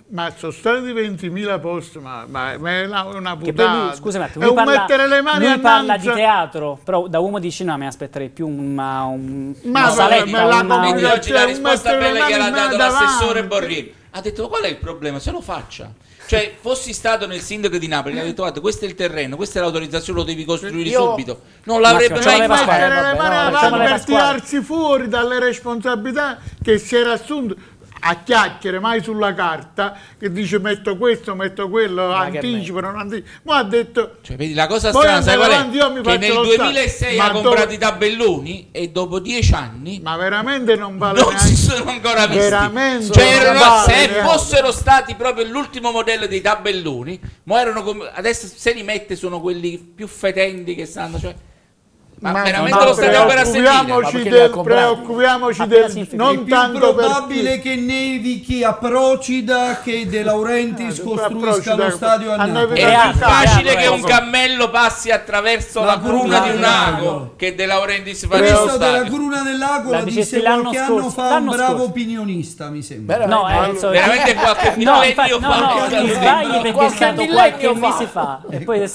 ma sono stati 20.000 post ma, ma- ma è una, una poi lui, puttana scusa un attimo, è lui un parla, mettere le mani lui parla di teatro, però da uomo di cinema mi aspetterei più una, un, Ma una saletta, la una- Quindi oggi la un risposta bella che l'ha dato l'assessore Borrini ha detto qual è il problema? Se lo faccia. Cioè, fossi stato nel sindaco di Napoli, gli ha detto guarda, questo è il terreno, questa è l'autorizzazione, lo devi costruire Io- subito. Non l'avrebbe mai fatto. Mettere le mani avanti per tirarsi fuori dalle responsabilità che si era assunto a chiacchiere, mai sulla carta, che dice metto questo, metto quello, che anticipo, non anticipo. Ma ha detto, Cioè, vedi, la cosa Poi strana, sai qual è? avanti, io mi Che nel lo 2006 Stato. ha Ma comprato dove- i tabelloni e dopo dieci anni ma veramente non vale non neanche- si sono ancora visti. Veramente Cioè, non erano- vale se neanche. fossero stati proprio l'ultimo modello dei tabelloni, ma erano come- adesso se li mette sono quelli più fetenti che stanno. Cioè, ma, Ma- veramente ma lo state ancora a sentire? preoccupiamoci del, preoccupiamoci del è non più tanto probabile per che nevichi a Procida che De Laurentiis Ah, costruisca lo stadio a Napoli. È È facile che un cammello passi attraverso La cruna di un del ago lago. che De Laurentiis fa nello Questa della stadio. Cruna dell'Ago La la disse qualche anno fa un bravo opinionista, mi sembra. No, eh, Veramente qualche No, millennio fa. no, sbagli fa. perché è stato qualche fa. mese fa e poi è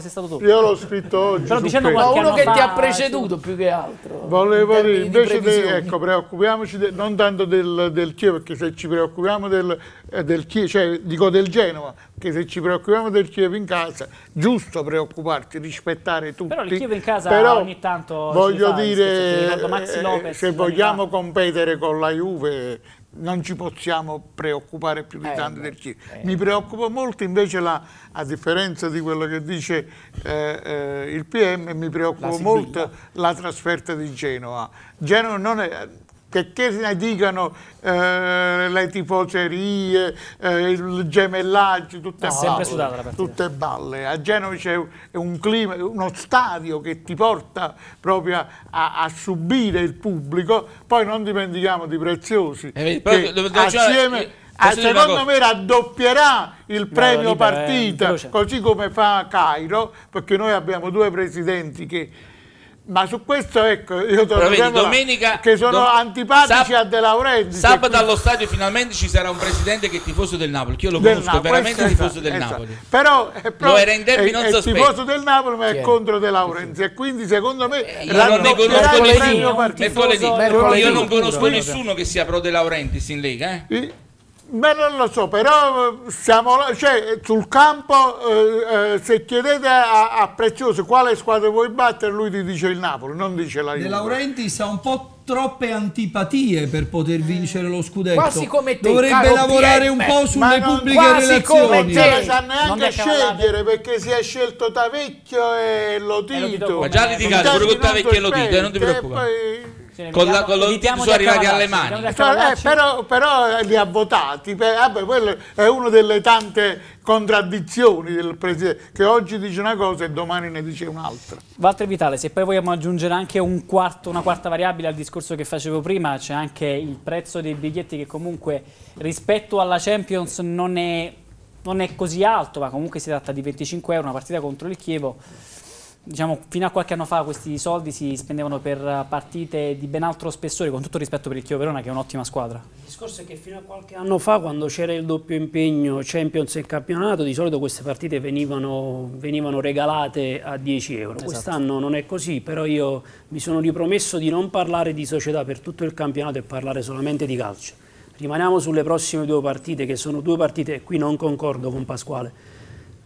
sei stato tu. io l'ho scritto oggi Però dicendo qualche anno che ti ha preceduto più che altro. Volevo in dire, invece di, previsioni. ecco, preoccupiamoci de- non tanto del, del Chievo, perché se ci preoccupiamo del, eh, del Chievo, cioè dico del Genova, che se ci preoccupiamo del Chievo in casa, giusto preoccuparti, rispettare tutti. Però il Chievo in casa Però ogni tanto voglio fa, dire, eh, se vogliamo competere con la Juve, non ci possiamo preoccupare più di Eh, tanto del Chievo. Mi preoccupa molto invece, la, a differenza di quello che dice eh, eh, il PM, mi preoccupa La molto la trasferta di Genova. Genova non è, che, che ne dicano eh, le tifoserie, eh, il gemellaggio, tutte No, balle. tutte balle. A Genova c'è un clima, uno stadio che ti porta proprio a, a subire il pubblico. Poi non dimentichiamo di Preziosi, Eh, che devo- assieme... ah, una secondo me raddoppierà il premio libero, eh, partita, così come fa Cairo, perché noi abbiamo due presidenti che... Ma su questo, ecco, io torno domenica che sono dom- antipatici sab- a De Laurentiis. Sabato allo stadio finalmente ci sarà un presidente che è tifoso del Napoli, che io lo del conosco, Napoli, veramente esatto, tifoso del esatto. Napoli. Però è, proprio- Lo era in derby è- non è tifoso del Napoli, ma è è? contro De Laurentiis e quindi secondo me Eh, Io non ne conosco il nessuno. Io non conosco nessuno che sia pro De Laurentiis in Lega, eh? Beh, non lo so, però eh, siamo là- cioè, sul campo, eh, eh, se chiedete a, a Prezioso quale squadra vuoi battere, lui ti dice il Napoli, non dice la De Juve. Laurentiis ha un po' troppe antipatie per poter vincere lo scudetto. Quasi come te, Dovrebbe lavorare PM. un po' Ma sulle non- pubbliche quasi come relazioni. te. Non sa neanche scegliere perché si è scelto Tavecchio e Lotito Ma già litigate pure con Tavecchio e Lotito, eh, non ti e preoccupare. Con, la, con lo sono arrivati alle mani. eh, però, però li ha votati, per- vabbè, quello è una delle tante contraddizioni del Presidente, che oggi dice una cosa e domani ne dice un'altra. Walter Vitale, se poi vogliamo aggiungere anche un quarto, una quarta variabile al discorso che facevo prima, c'è anche il prezzo dei biglietti che comunque rispetto alla Champions non è, non è così alto, ma comunque si tratta di 25 euro, una partita contro il Chievo. Diciamo, fino a qualche anno fa questi soldi si spendevano per partite di ben altro spessore, con tutto rispetto per il Chievo Verona che è un'ottima squadra. Il discorso è che fino a qualche anno fa, quando c'era il doppio impegno Champions e campionato, di solito queste partite venivano, venivano regalate a 10 euro. Esatto. Quest'anno non è così, però io mi sono ripromesso di non parlare di società per tutto il campionato e parlare solamente di calcio. Rimaniamo sulle prossime due partite, che sono due partite, e qui non concordo con Pasquale.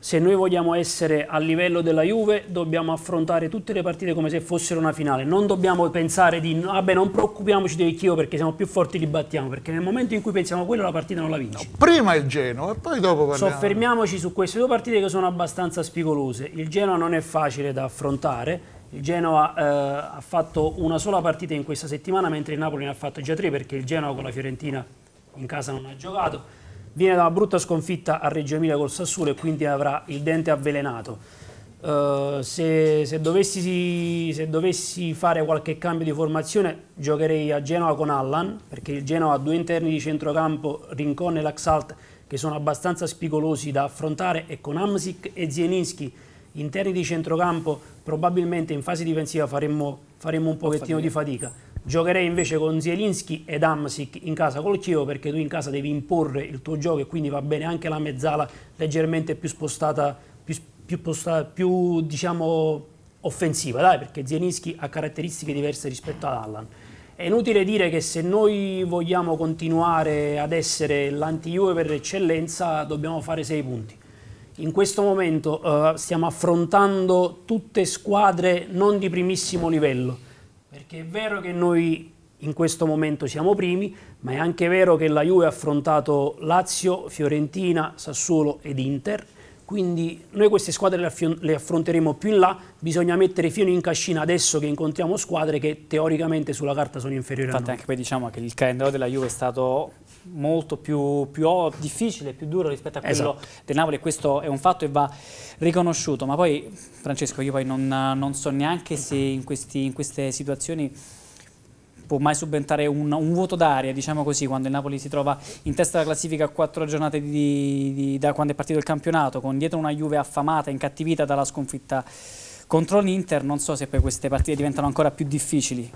Se noi vogliamo essere a livello della Juve, dobbiamo affrontare tutte le partite come se fossero una finale. Non dobbiamo pensare di, vabbè, non preoccupiamoci del Chievo perché siamo più forti, li battiamo, perché nel momento in cui pensiamo a quello la partita non la vinci. Prima il Genoa e poi dopo parliamo. Soffermiamoci su queste due partite che sono abbastanza spigolose. Il Genoa non è facile da affrontare. Il Genoa eh, ha fatto una sola partita in questa settimana, mentre il Napoli ne ha fatto già tre perché il Genoa con la Fiorentina in casa non ha giocato. Viene da una brutta sconfitta a Reggio Emilia col Sassuolo e quindi avrà il dente avvelenato. Eh, se, se dovessi, se dovessi fare qualche cambio di formazione, giocherei a Genova con Allan, perché il Genova ha due interni di centrocampo, Rincon e Laxalt, che sono abbastanza spigolosi da affrontare, e con Amsic e Zielinski, interni di centrocampo, probabilmente in fase difensiva faremmo, faremmo un pochettino di fatica. Giocherei invece con Zielinski ed Amsic in casa col Chievo perché tu in casa devi imporre il tuo gioco e quindi va bene anche la mezzala leggermente più spostata, più, più, posta- più, diciamo offensiva, dai, perché Zielinski ha caratteristiche diverse rispetto ad Allan. È inutile dire che se noi vogliamo continuare ad essere l'anti-Juve per eccellenza dobbiamo fare sei punti. In questo momento eh, stiamo affrontando tutte squadre non di primissimo livello, perché è vero che noi in questo momento siamo primi, ma è anche vero che la Juve ha affrontato Lazio, Fiorentina, Sassuolo ed Inter, quindi noi queste squadre le, affronteremo più in là, bisogna mettere fino in cascina adesso che incontriamo squadre che teoricamente sulla carta sono inferiori a Infatti noi. anche poi diciamo che il calendario della Juve è stato molto più, più difficile, più duro rispetto a quello Esatto. del Napoli questo è un fatto e va riconosciuto. Ma poi Francesco io poi non, non so neanche se in, questi- in queste situazioni può mai subentrare un, un vuoto d'aria, diciamo così, quando il Napoli si trova in testa alla classifica a quattro giornate di- di- da quando è partito il campionato, con dietro una Juve affamata, incattivita dalla sconfitta contro l'Inter, non so se poi queste partite diventano ancora più difficili.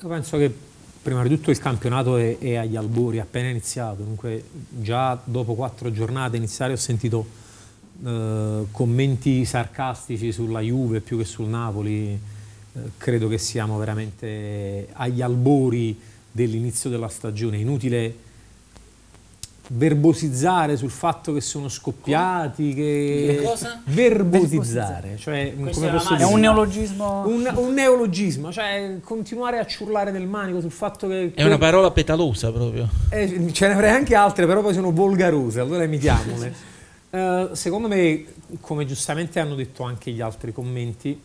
Io penso che prima di tutto il campionato è, è agli albori, è appena iniziato, dunque già dopo quattro giornate iniziali ho sentito eh, commenti sarcastici sulla Juve più che sul Napoli, credo che siamo veramente agli albori dell'inizio della stagione, è inutile verbosizzare sul fatto che sono scoppiati, che... Che cosa? Verbosizzare, cioè è posso una- dire? è un neologismo? Un, un neologismo, cioè continuare a ciurlare del manico sul fatto che... È una parola petalosa proprio. Eh, ce ne avrei anche altre, però poi sono volgarose, allora imitiamole. Eh, secondo me, come giustamente hanno detto anche gli altri commenti,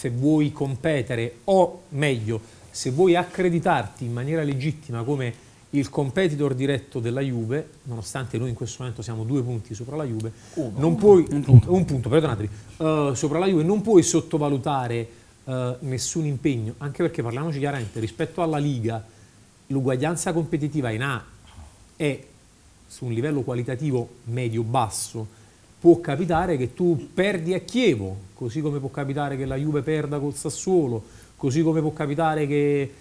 se vuoi competere, o meglio, se vuoi accreditarti in maniera legittima come il competitor diretto della Juve, nonostante noi in questo momento siamo due punti sopra la Juve, non puoi, un punto, perdonatemi, eh, sopra la Juve non puoi sottovalutare eh, nessun impegno, anche perché parliamoci chiaramente, rispetto alla Liga, l'uguaglianza competitiva in A è su un livello qualitativo medio-basso, può capitare che tu perdi a Chievo, così come può capitare che la Juve perda col Sassuolo, così come può capitare che,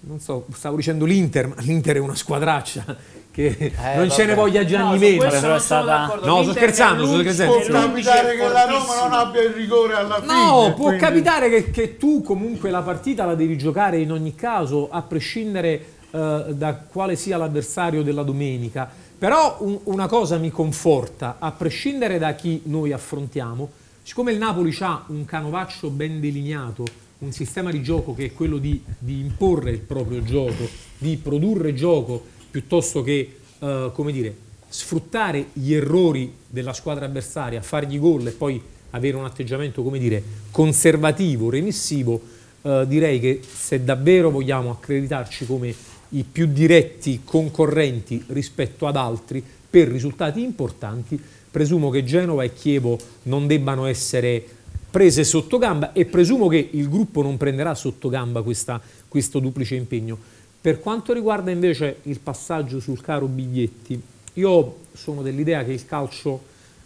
non so, stavo dicendo l'Inter, ma l'Inter è una squadraccia che non ce ne vabbè. voglia già No, meno. non sono d'accordo. No, sto scherzando, sto scherzando. Può capitare che la Roma non abbia il rigore alla fine. No, può quindi- capitare che, che tu comunque la partita la devi giocare in ogni caso, a prescindere eh, da quale sia l'avversario della domenica. Però un- una cosa mi conforta, a prescindere da chi noi affrontiamo, siccome il Napoli ha un canovaccio ben delineato, un sistema di gioco che è quello di, di imporre il proprio gioco, di produrre gioco piuttosto che, eh, come dire, sfruttare gli errori della squadra avversaria, fargli gol e poi avere un atteggiamento, come dire, conservativo, remissivo, eh, direi che se davvero vogliamo accreditarci come i più diretti concorrenti rispetto ad altri per risultati importanti, presumo che Genova e Chievo non debbano essere prese sotto gamba e presumo che il gruppo non prenderà sotto gamba questa, questo duplice impegno. Per quanto riguarda invece il passaggio sul caro biglietti, io sono dell'idea che il calcio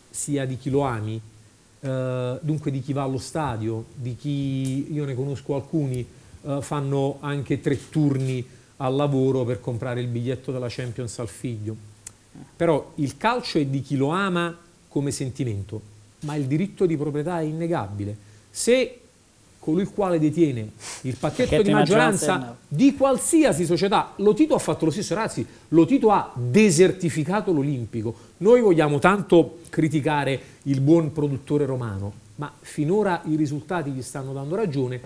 sia di chi lo ami, eh, dunque di chi va allo stadio, di chi, io ne conosco alcuni, eh, fanno anche tre turni al lavoro per comprare il biglietto della Champions al figlio. Però il calcio è di chi lo ama come sentimento, ma il diritto di proprietà è innegabile. Se colui il quale detiene il pacchetto di maggioranza di qualsiasi società, lo Tito ha fatto lo stesso, ragazzi, lo Tito ha desertificato l'Olimpico. Noi vogliamo tanto criticare il buon produttore romano, ma finora i risultati gli stanno dando ragione.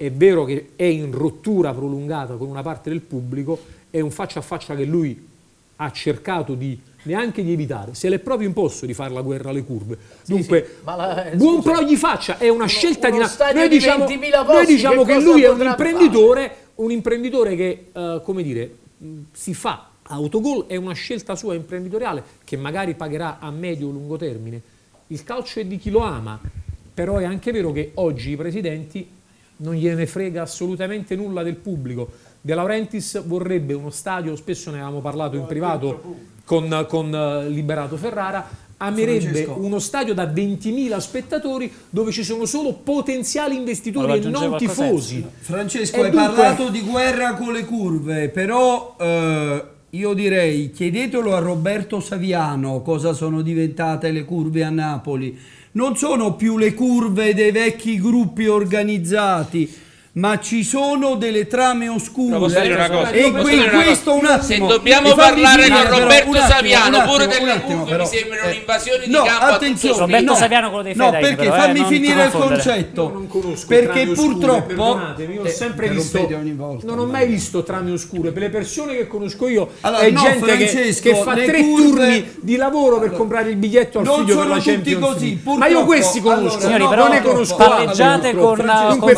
È vero che è in rottura prolungata con una parte del pubblico, è un faccia a faccia che lui ha cercato di neanche di evitare, se l'è proprio imposto di fare la guerra alle curve. Dunque, sì, la, eh, buon pro gli faccia, è una scelta uno di... Noi diciamo, posti, noi diciamo che, che lui è un imprenditore, un imprenditore che, uh, come dire, si fa autogol, è una scelta sua imprenditoriale che magari pagherà a medio o lungo termine. Il calcio è di chi lo ama, però è anche vero che oggi i presidenti non gliene frega assolutamente nulla del pubblico. De Laurentiis vorrebbe uno stadio, spesso ne avevamo parlato in privato con, con eh, Liberato Ferrara, amerebbe Francesco. uno stadio da 20.000 spettatori dove ci sono solo potenziali investitori e non tifosi. Francesco, e hai dunque... parlato di guerra con le curve, però eh, io direi chiedetelo a Roberto Saviano cosa sono diventate le curve a Napoli. Non sono più le curve dei vecchi gruppi organizzati ma ci sono delle trame oscure. Posso dire una cosa? e in questo un attimo. Se dobbiamo parlare con Roberto però, Saviano attimo, pure delle attimo, curve mi sembrano eh, un'invasioni no, di campo attenzione, Roberto no, Saviano quello dei no perché però, fammi eh, finire il concetto non conosco perché purtroppo oscure, io ho eh, sempre visto volta, non ho mai visto trame oscure per le persone che conosco io allora, è no, gente che, che, fa tre turni di lavoro per comprare il biglietto al figlio per la Champions ma io questi conosco non ne conosco palleggiate con dunque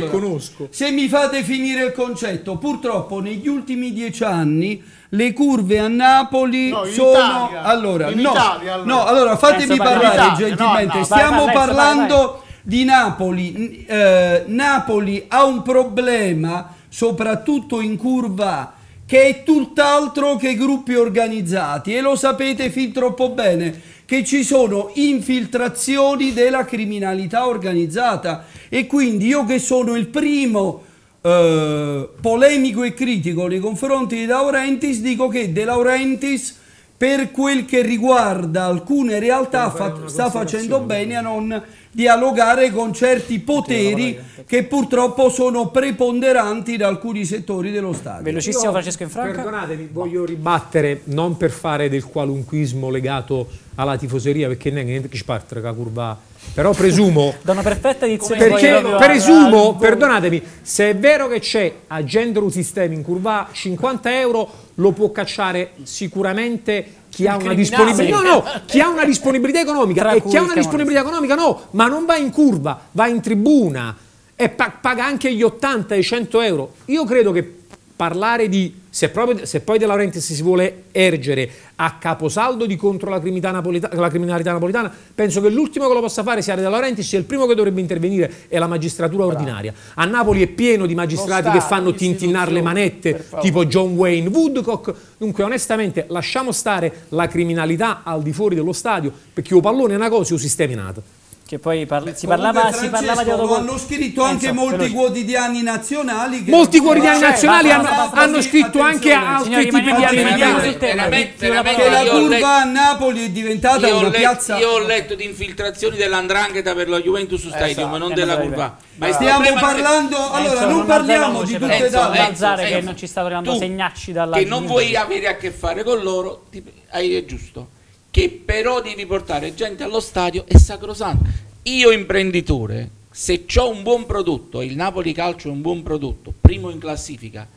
che conosco se mi fate finire il concetto, purtroppo negli ultimi dieci anni le curve a Napoli no, sono Italia. allora, in no, Italia, allora. no, allora fatemi parlare Italia, gentilmente. no, Stiamo vai, vai, parlando vai. di Napoli. Eh, Napoli ha un problema soprattutto in curva che è tutt'altro che gruppi organizzati e lo sapete fin troppo bene che ci sono infiltrazioni della criminalità organizzata e quindi io che sono il primo eh, polemico e critico nei confronti di Laurentiis dico che De Laurentiis per quel che riguarda alcune realtà fa, sta facendo bene a non dialogare con certi poteri che purtroppo sono preponderanti da alcuni settori dello Stato. Velocissimo Io, Francesco Infranca. Perdonatemi, voglio ribattere, non per fare del qualunquismo legato alla tifoseria, perché non è che ci parte la curva, però presumo... da una perfetta edizione perché presumo, perdonatemi, se è vero che c'è a Gender System in curva 50 euro, lo può cacciare sicuramente chi ha, una disponibilità, no, no, chi ha una disponibilità economica Tra e chi ha una disponibilità economica no, ma non va in curva, va in tribuna e paga anche gli 80 e i 100 euro. Io credo che parlare di, se, proprio, se poi De Laurentiis si vuole ergere a caposaldo di contro la criminalità, napolitana, la criminalità napolitana, penso che l'ultimo che lo possa fare sia De Laurentiis e il primo che dovrebbe intervenire è la magistratura Bravo. ordinaria. A Napoli è pieno di magistrati Stato, che fanno tintinnare le manette, tipo John Wayne Woodcock. Dunque, onestamente, lasciamo stare la criminalità al di fuori dello stadio, perché il pallone è una cosa e il sistema è nato. Che poi parla, si, parlava, si, parlava, di autogol. hanno scritto anche Penso, molti veloce. quotidiani nazionali. molti quotidiani nazionali hanno, hanno scritto anche altri Signori, tipi di animali. Che la curva a Napoli è diventata io una letto, piazza. Io ho letto di infiltrazioni dell'Andrangheta per lo Juventus Stadium, esatto. non della curva. Ma stiamo parlando. Allora, non parliamo di tutte le che non ci sta arrivando segnacci dalla. Che non vuoi avere a che fare con loro, è giusto che però devi portare gente allo stadio è sacrosanto. Io imprenditore, se ho un buon prodotto, il Napoli Calcio è un buon prodotto, primo in classifica,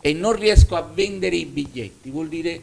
e non riesco a vendere i biglietti, vuol dire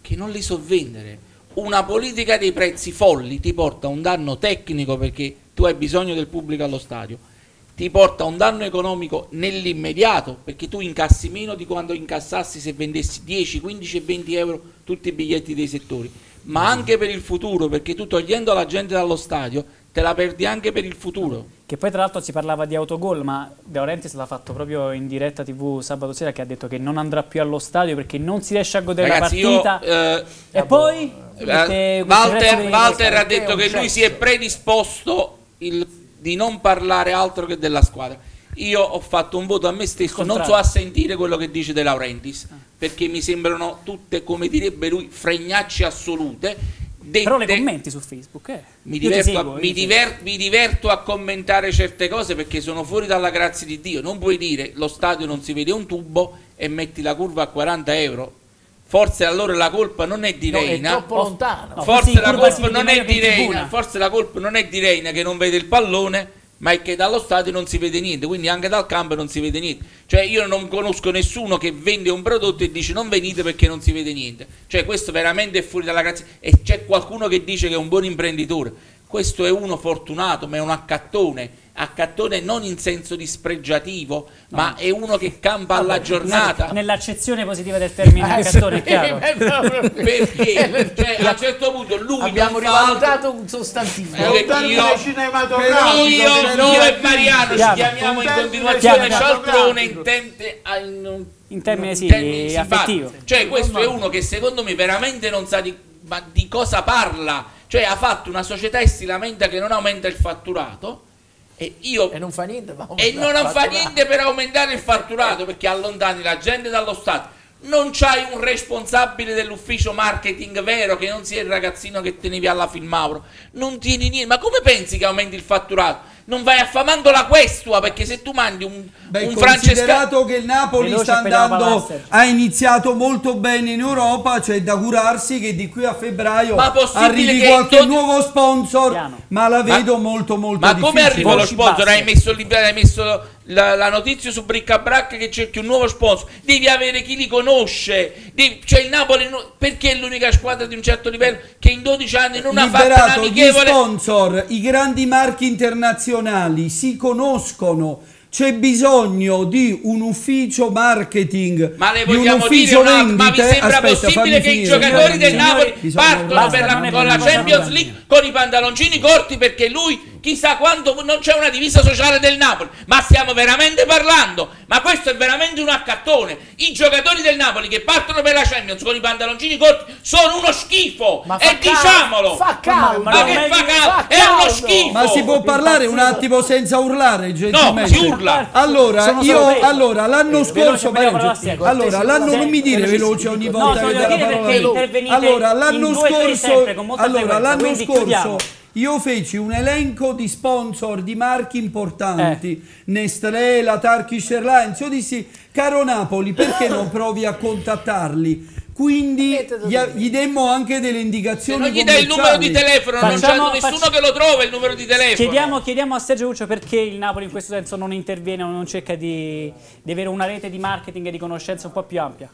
che non li so vendere. Una politica dei prezzi folli ti porta a un danno tecnico perché tu hai bisogno del pubblico allo stadio ti porta a un danno economico nell'immediato, perché tu incassi meno di quando incassassi se vendessi 10, 15 e 20 euro tutti i biglietti dei settori, ma anche per il futuro, perché tu togliendo la gente dallo stadio te la perdi anche per il futuro. Che poi tra l'altro si parlava di autogol, ma De Laurentiis l'ha fatto proprio in diretta tv sabato sera che ha detto che non andrà più allo stadio perché non si riesce a godere Ragazzi, la partita. io, eh, e poi Eh, queste- queste Walter, Walter ha detto che lui si è predisposto il- di non parlare altro che della squadra. Io ho fatto un voto a me stesso, non so a sentire quello che dice De Laurentiis, perché mi sembrano tutte, come direbbe lui, fregnacce assolute. Però le dette- commenti su Facebook, eh. mi diverto, seguo, a, mi diver- mi diverto a commentare certe cose perché sono fuori dalla grazia di Dio. Non puoi dire lo stadio non si vede un tubo e metti la curva a 40 euro. Forse allora la colpa non è di No, è Reina. troppo lontano. No, forse forse, la non è di in Reina. Forse la colpa non è di Reina che non vede il pallone, ma è che dallo stadio non si vede niente. Quindi anche dal campo non si vede niente. Cioè io non conosco nessuno che vende un prodotto e dice non venite perché non si vede niente. Cioè questo veramente è fuori dalla grazia. E c'è qualcuno che dice che è un buon imprenditore. Questo è uno fortunato, ma è un accattone. Accattone non in senso dispregiativo, ma è uno che campa alla giornata. Nell'accezione positiva del termine Eh, accattone, è chiaro. Perché cioè, a un certo punto lui Abbiamo rivalutato un sostantivo. Eh, io- termine cinematografico, io, io, però- io e Mariano ci chiamiamo Un in continuazione cialtrone in, tempe- a- in un- In termini, sì, affettivo. Cioè questo è uno che secondo me veramente non sa di, ma di cosa parla. Cioè ha fatto una società e si lamenta che non aumenta il fatturato. E, io, E non fa niente. e non fa niente per aumentare il fatturato perché allontani la gente dallo Stato. Non c'hai un responsabile dell'ufficio marketing vero che non sia il ragazzino che tenevi alla Filmauro. Non tieni niente. Ma come pensi che aumenti il fatturato? Non vai affamando la questua perché se tu mandi un, Beh, un considerato che il Napoli Veloce sta andando, ha iniziato molto bene in Europa, c'è da curarsi che di qui a febbraio Ma arrivi che qualche dodi- nuovo sponsor, Piano. ma la vedo molto molto Ma difficile. come arriva lo sponsor? Hai messo, hai messo la, la notizia su Briccabrac che cerchi un nuovo sponsor. Devi avere chi li conosce. Devi- cioè il Napoli no- perché è l'unica squadra di un certo livello che in 12 anni non ha fatto liberato gli un'amichevole. sponsor, i grandi marchi internazionali si conoscono. C'è bisogno di un ufficio marketing, Ma le di un vogliamo dire ufficio una, ma vi vendite. sembra Aspetta, possibile che i finire. giocatori del Napoli per la- con la Champions. League con i pantaloncini corti perché lui chissà quanto non c'è una divisa sociale del Napoli ma stiamo veramente parlando ma questo è veramente un accattone i giocatori del Napoli che partono per la Champions con i pantaloncini corti sono uno schifo Ma e diciamolo fa caldo. ma, Ma che fa fa è uno schifo Ma si può parlare un attimo senza urlare, gentilmente? si urla. Allora, Sono io allora l'anno Eh, veloce, scorso secca. allora l'anno non mi dire veloce ogni No, volta te che dà la parola. Allora, l'anno scorso allora, l'anno scorso. Io feci un elenco di sponsor di marchi importanti, Eh. Nestlé, la Turkish Airlines. Io dissi, caro Napoli, perché non provi a contattarli? Quindi gli, gli demmo anche delle se indicazioni non gli dai il numero di telefono non c'è Facciamo- nessuno facci- che lo trova il numero di telefono Chiediamo, chiediamo a Sergio Lucio perché il Napoli in questo senso non interviene o non cerca di, di avere una rete di marketing e di conoscenza un po' più ampia.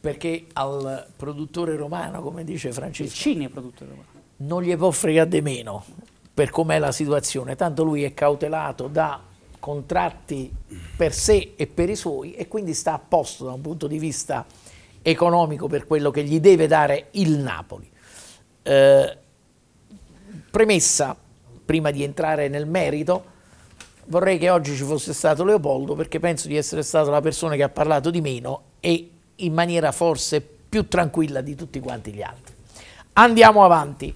Perché al produttore romano, come dice Il Francesco, Cine produttore romano. Non gli può fregare di meno per com'è la situazione, tanto lui è cautelato da contratti per sé e per i suoi e quindi sta a posto da un punto di vista economico per quello che gli deve dare il Napoli. Eh, premessa, prima di entrare nel merito, vorrei che oggi ci fosse stato Leopoldo perché penso di essere stata la persona che ha parlato di meno e in maniera forse più tranquilla di tutti quanti gli altri. Andiamo avanti.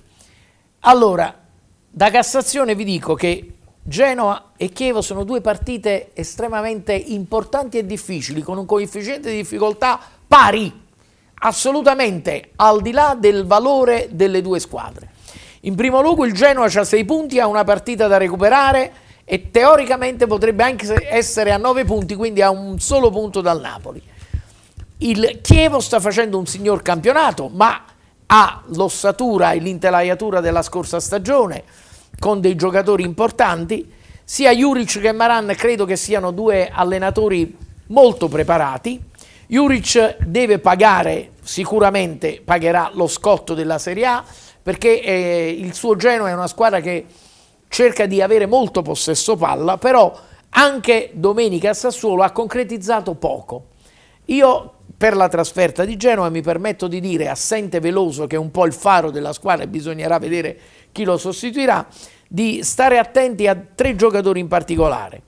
Allora, da Cassazione vi dico che Genoa e Chievo sono due partite estremamente importanti e difficili, con un coefficiente di difficoltà pari, assolutamente al di là del valore delle due squadre. In primo luogo il Genoa ha 6 punti, ha una partita da recuperare e teoricamente potrebbe anche essere a 9 punti, quindi a un solo punto dal Napoli. Il Chievo sta facendo un signor campionato, ma ha l'ossatura e l'intelaiatura della scorsa stagione, con dei giocatori importanti. Sia Juric che Maran credo che siano due allenatori molto preparati. Juric deve pagare, sicuramente pagherà lo scotto della Serie A, perché eh, il suo Genoa è una squadra che cerca di avere molto possesso palla, però anche domenica a Sassuolo ha concretizzato poco. Io per la trasferta di Genova mi permetto di dire, assente Veloso che è un po' il faro della squadra e bisognerà vedere chi lo sostituirà, di stare attenti a tre giocatori in particolare.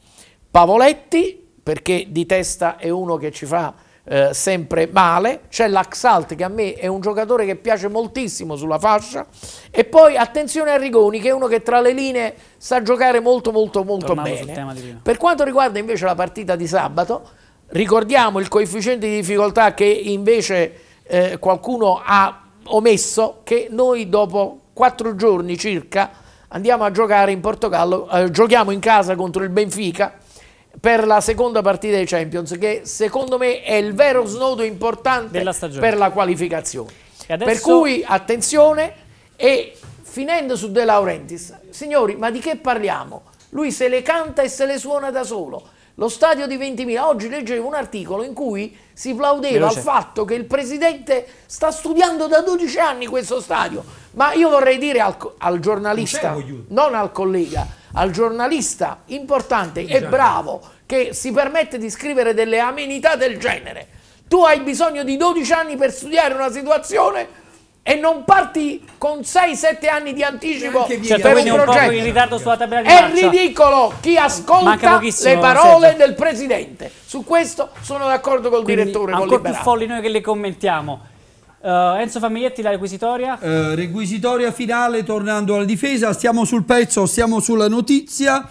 Pavoletti, perché di testa è uno che ci fa eh, sempre male, c'è l'Axalt che a me è un giocatore che piace moltissimo sulla fascia e poi attenzione a Rigoni che è uno che tra le linee sa giocare molto molto molto tema bene. Per quanto riguarda invece la partita di sabato, ricordiamo il coefficiente di difficoltà che invece eh, qualcuno ha omesso, che noi dopo quattro giorni circa andiamo a giocare in Portogallo, eh, giochiamo in casa contro il Benfica per la seconda partita dei Champions, che secondo me è il vero snodo importante per la qualificazione. Adesso- Per cui attenzione e finendo su De Laurentiis, signori, ma di che parliamo? Lui se le canta e se le suona da solo. Lo stadio di 20.000, oggi leggevo un articolo in cui si plaudeva al fatto che il presidente sta studiando da 12 anni questo stadio. Ma io vorrei dire al, al giornalista, non al collega, al giornalista importante e bravo che si permette di scrivere delle amenità del genere. Tu hai bisogno di 12 anni per studiare una situazione e non parti con 6-7 anni di anticipo via. per Certo, quindi un un po' progetto. in ritardo sulla tabella di È marcia. ridicolo chi ascolta le parole Sergio. del presidente. Su questo sono d'accordo col Quindi direttore, con ancora più folli noi che le commentiamo. Eh, Enzo Famiglietti, la requisitoria. Eh, requisitoria finale, tornando alla difesa, stiamo sul pezzo, stiamo sulla notizia.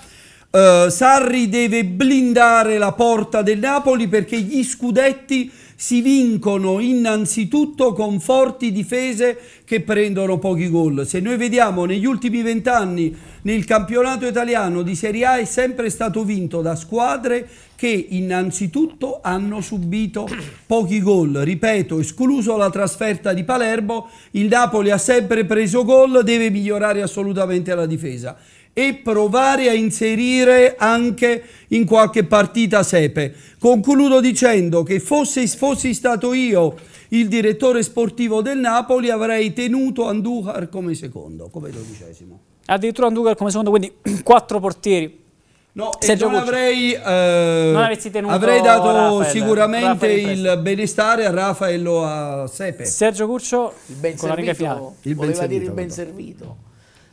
Eh, Sarri deve blindare la porta del Napoli perché gli scudetti si vincono innanzitutto con forti difese che prendono pochi gol. Se noi vediamo negli ultimi vent'anni nel campionato italiano di Serie A è sempre stato vinto da squadre che innanzitutto hanno subito pochi gol. Ripeto, escluso la trasferta di Palermo, il Napoli ha sempre preso gol, deve migliorare assolutamente la difesa e provare a inserire anche in qualche partita Sepe. Concludo dicendo che fosse, fossi stato io il direttore sportivo del Napoli avrei tenuto Andujar come secondo, come dodicesimo. Addirittura Andujar come secondo, quindi quattro portieri. No, e Sergio non avrei, eh, Non avresti tenuto avrei dato Rafael, sicuramente Rafael il benestare a Raffaello a Sepe. Sergio Curcio Il ben con la riga finale. servito, Il ben voleva dire il servito, ben servito.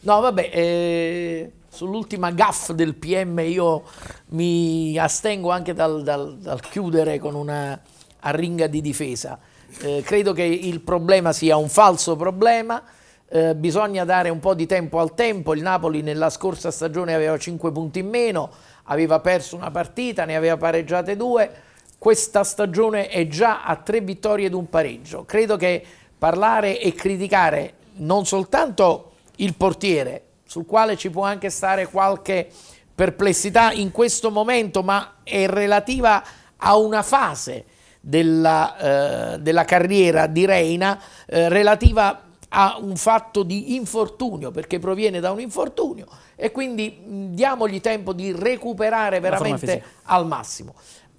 No, vabbè, eh, sull'ultima gaff del PM io mi astengo anche dal, dal- dal chiudere con una arringa di difesa. Eh, credo che il problema sia un falso problema, eh, bisogna dare un po' di tempo al tempo. Il Napoli nella scorsa stagione aveva 5 punti in meno, aveva perso una partita, ne aveva pareggiate due. Questa stagione è già a tre vittorie ed un pareggio. Credo che parlare e criticare non soltanto il portiere, sul quale ci può anche stare qualche perplessità in questo momento, ma è relativa a una fase della, eh, della carriera di Reina eh, relativa a un fatto di infortunio, perché proviene da un infortunio e quindi mh, diamogli tempo di recuperare veramente al massimo.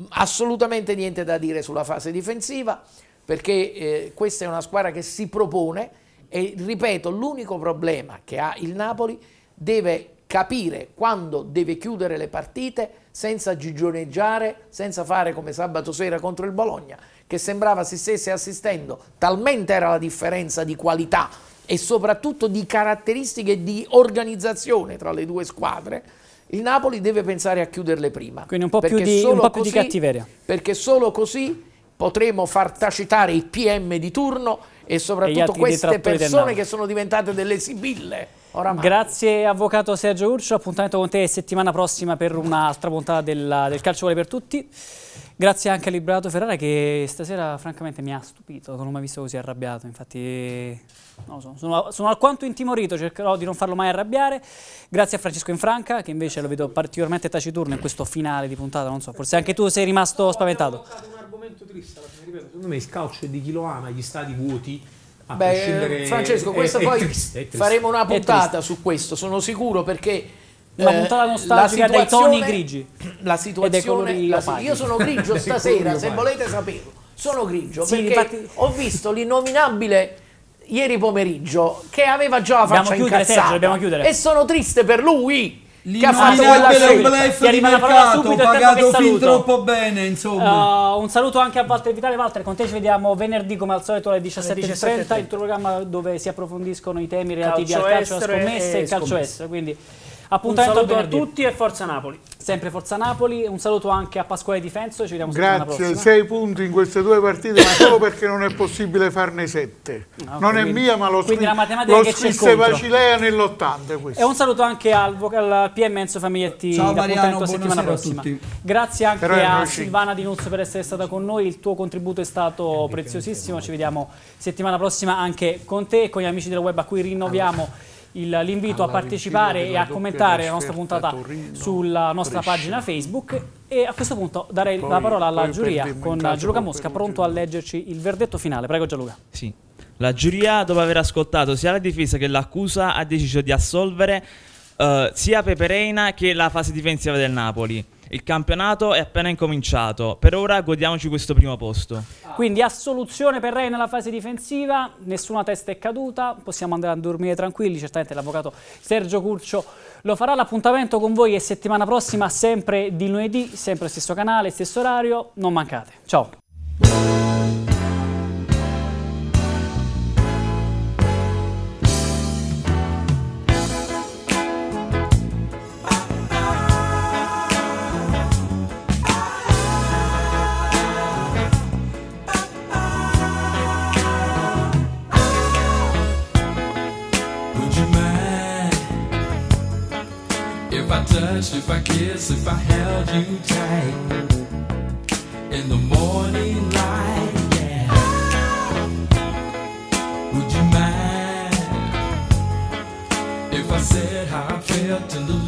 Assolutamente niente da dire sulla fase difensiva, perché eh, questa è una squadra che si propone e ripeto, l'unico problema che ha il Napoli deve capire quando deve chiudere le partite senza gigioneggiare, senza fare come sabato sera contro il Bologna, che sembrava si stesse assistendo, talmente era la differenza di qualità e soprattutto di caratteristiche di organizzazione tra le due squadre, il Napoli deve pensare a chiuderle prima. Quindi un po' più di- un po' più di così- cattiveria. Perché solo così potremo far tacitare i PM di turno e E soprattutto altri queste persone che sono diventate delle sibille. Oramai. Grazie avvocato Sergio Urcio, appuntamento con te settimana prossima per un'altra puntata della- del calcio vale per tutti. Grazie anche a Liberato Ferrara che stasera francamente mi ha stupito, non l'ho mai visto così arrabbiato, infatti non so, sono, sono alquanto intimorito, cercherò di non farlo mai arrabbiare. Grazie a Francesco Infranca che invece lo vedo particolarmente taciturno in questo finale di puntata, non so, forse anche tu sei rimasto spaventato. un argomento triste ripeto, secondo me il calcio è di chi lo ama, gli stadi vuoti, a Beh, prescindere... Francesco, è- questo è poi triste, è triste. faremo una puntata triste. su questo, sono sicuro perché Una eh, puntata la nostalgica dai situazione- toni grigi. La E dei situazione, colori la- io sono grigio Dei stasera, se volete saperlo. Sono grigio Sì, perché infatti- ho visto l'innominabile ieri pomeriggio che aveva già la Dobbiamo faccia chiudere, incazzata Sergio, dobbiamo chiudere. e sono triste per lui che ha fatto quella scelta. Ti di arriva la parola mercato, subito, il tempo che pagato fin troppo bene, insomma. Uh, un saluto anche a Walter Vitale. Walter, con te ci vediamo venerdì come al solito alle 17.30, il tuo programma dove si approfondiscono i temi relativi Calcio al calcio, alla estero scommessa e e il calcio scommesse. estero. Quindi Un appuntamento saluto a tutti e forza Napoli. Sempre Forza Napoli, un saluto anche a Pasquale Difenso, ci vediamo settimana Grazie, prossima. sei punti in queste due partite, ma solo perché non è possibile farne sette. Ah, ok, non è quindi- mia, ma lo, quindi scri- la matematica lo scrisse. Vacilea nell'80 questo. E un saluto anche al, al PM Enzo Famiglietti Ciao Mariano, appuntamento settimana a prossima. tutti. Grazie anche Però a. Silvana Di Nuzzo per essere stata con noi, il tuo contributo è stato preziosissimo, ci vediamo settimana prossima anche con te e con gli amici del web a cui rinnoviamo il- l'invito a partecipare e a commentare la nostra puntata Torino, sulla nostra Brescia. pagina Facebook e a questo punto darei Poi- la parola alla giuria con Gianluca Mosca pronto a leggerci il verdetto finale. Prego Gianluca. Sì. La giuria, dopo aver ascoltato sia la difesa che l'accusa, ha deciso di assolvere eh, sia Pepe Reina che la fase difensiva del Napoli. Il campionato è appena incominciato. Per ora godiamoci questo primo posto. Quindi assoluzione per Reina nella fase difensiva, nessuna testa è caduta, possiamo andare a dormire tranquilli, certamente l'avvocato Sergio Curcio lo farà. L'appuntamento con voi è settimana prossima, sempre di lunedì, sempre stesso canale, stesso orario, non mancate. Ciao! If I kissed, if I held you tight in the morning light? Yeah. Would you mind if I said how I felt tenderly tonight?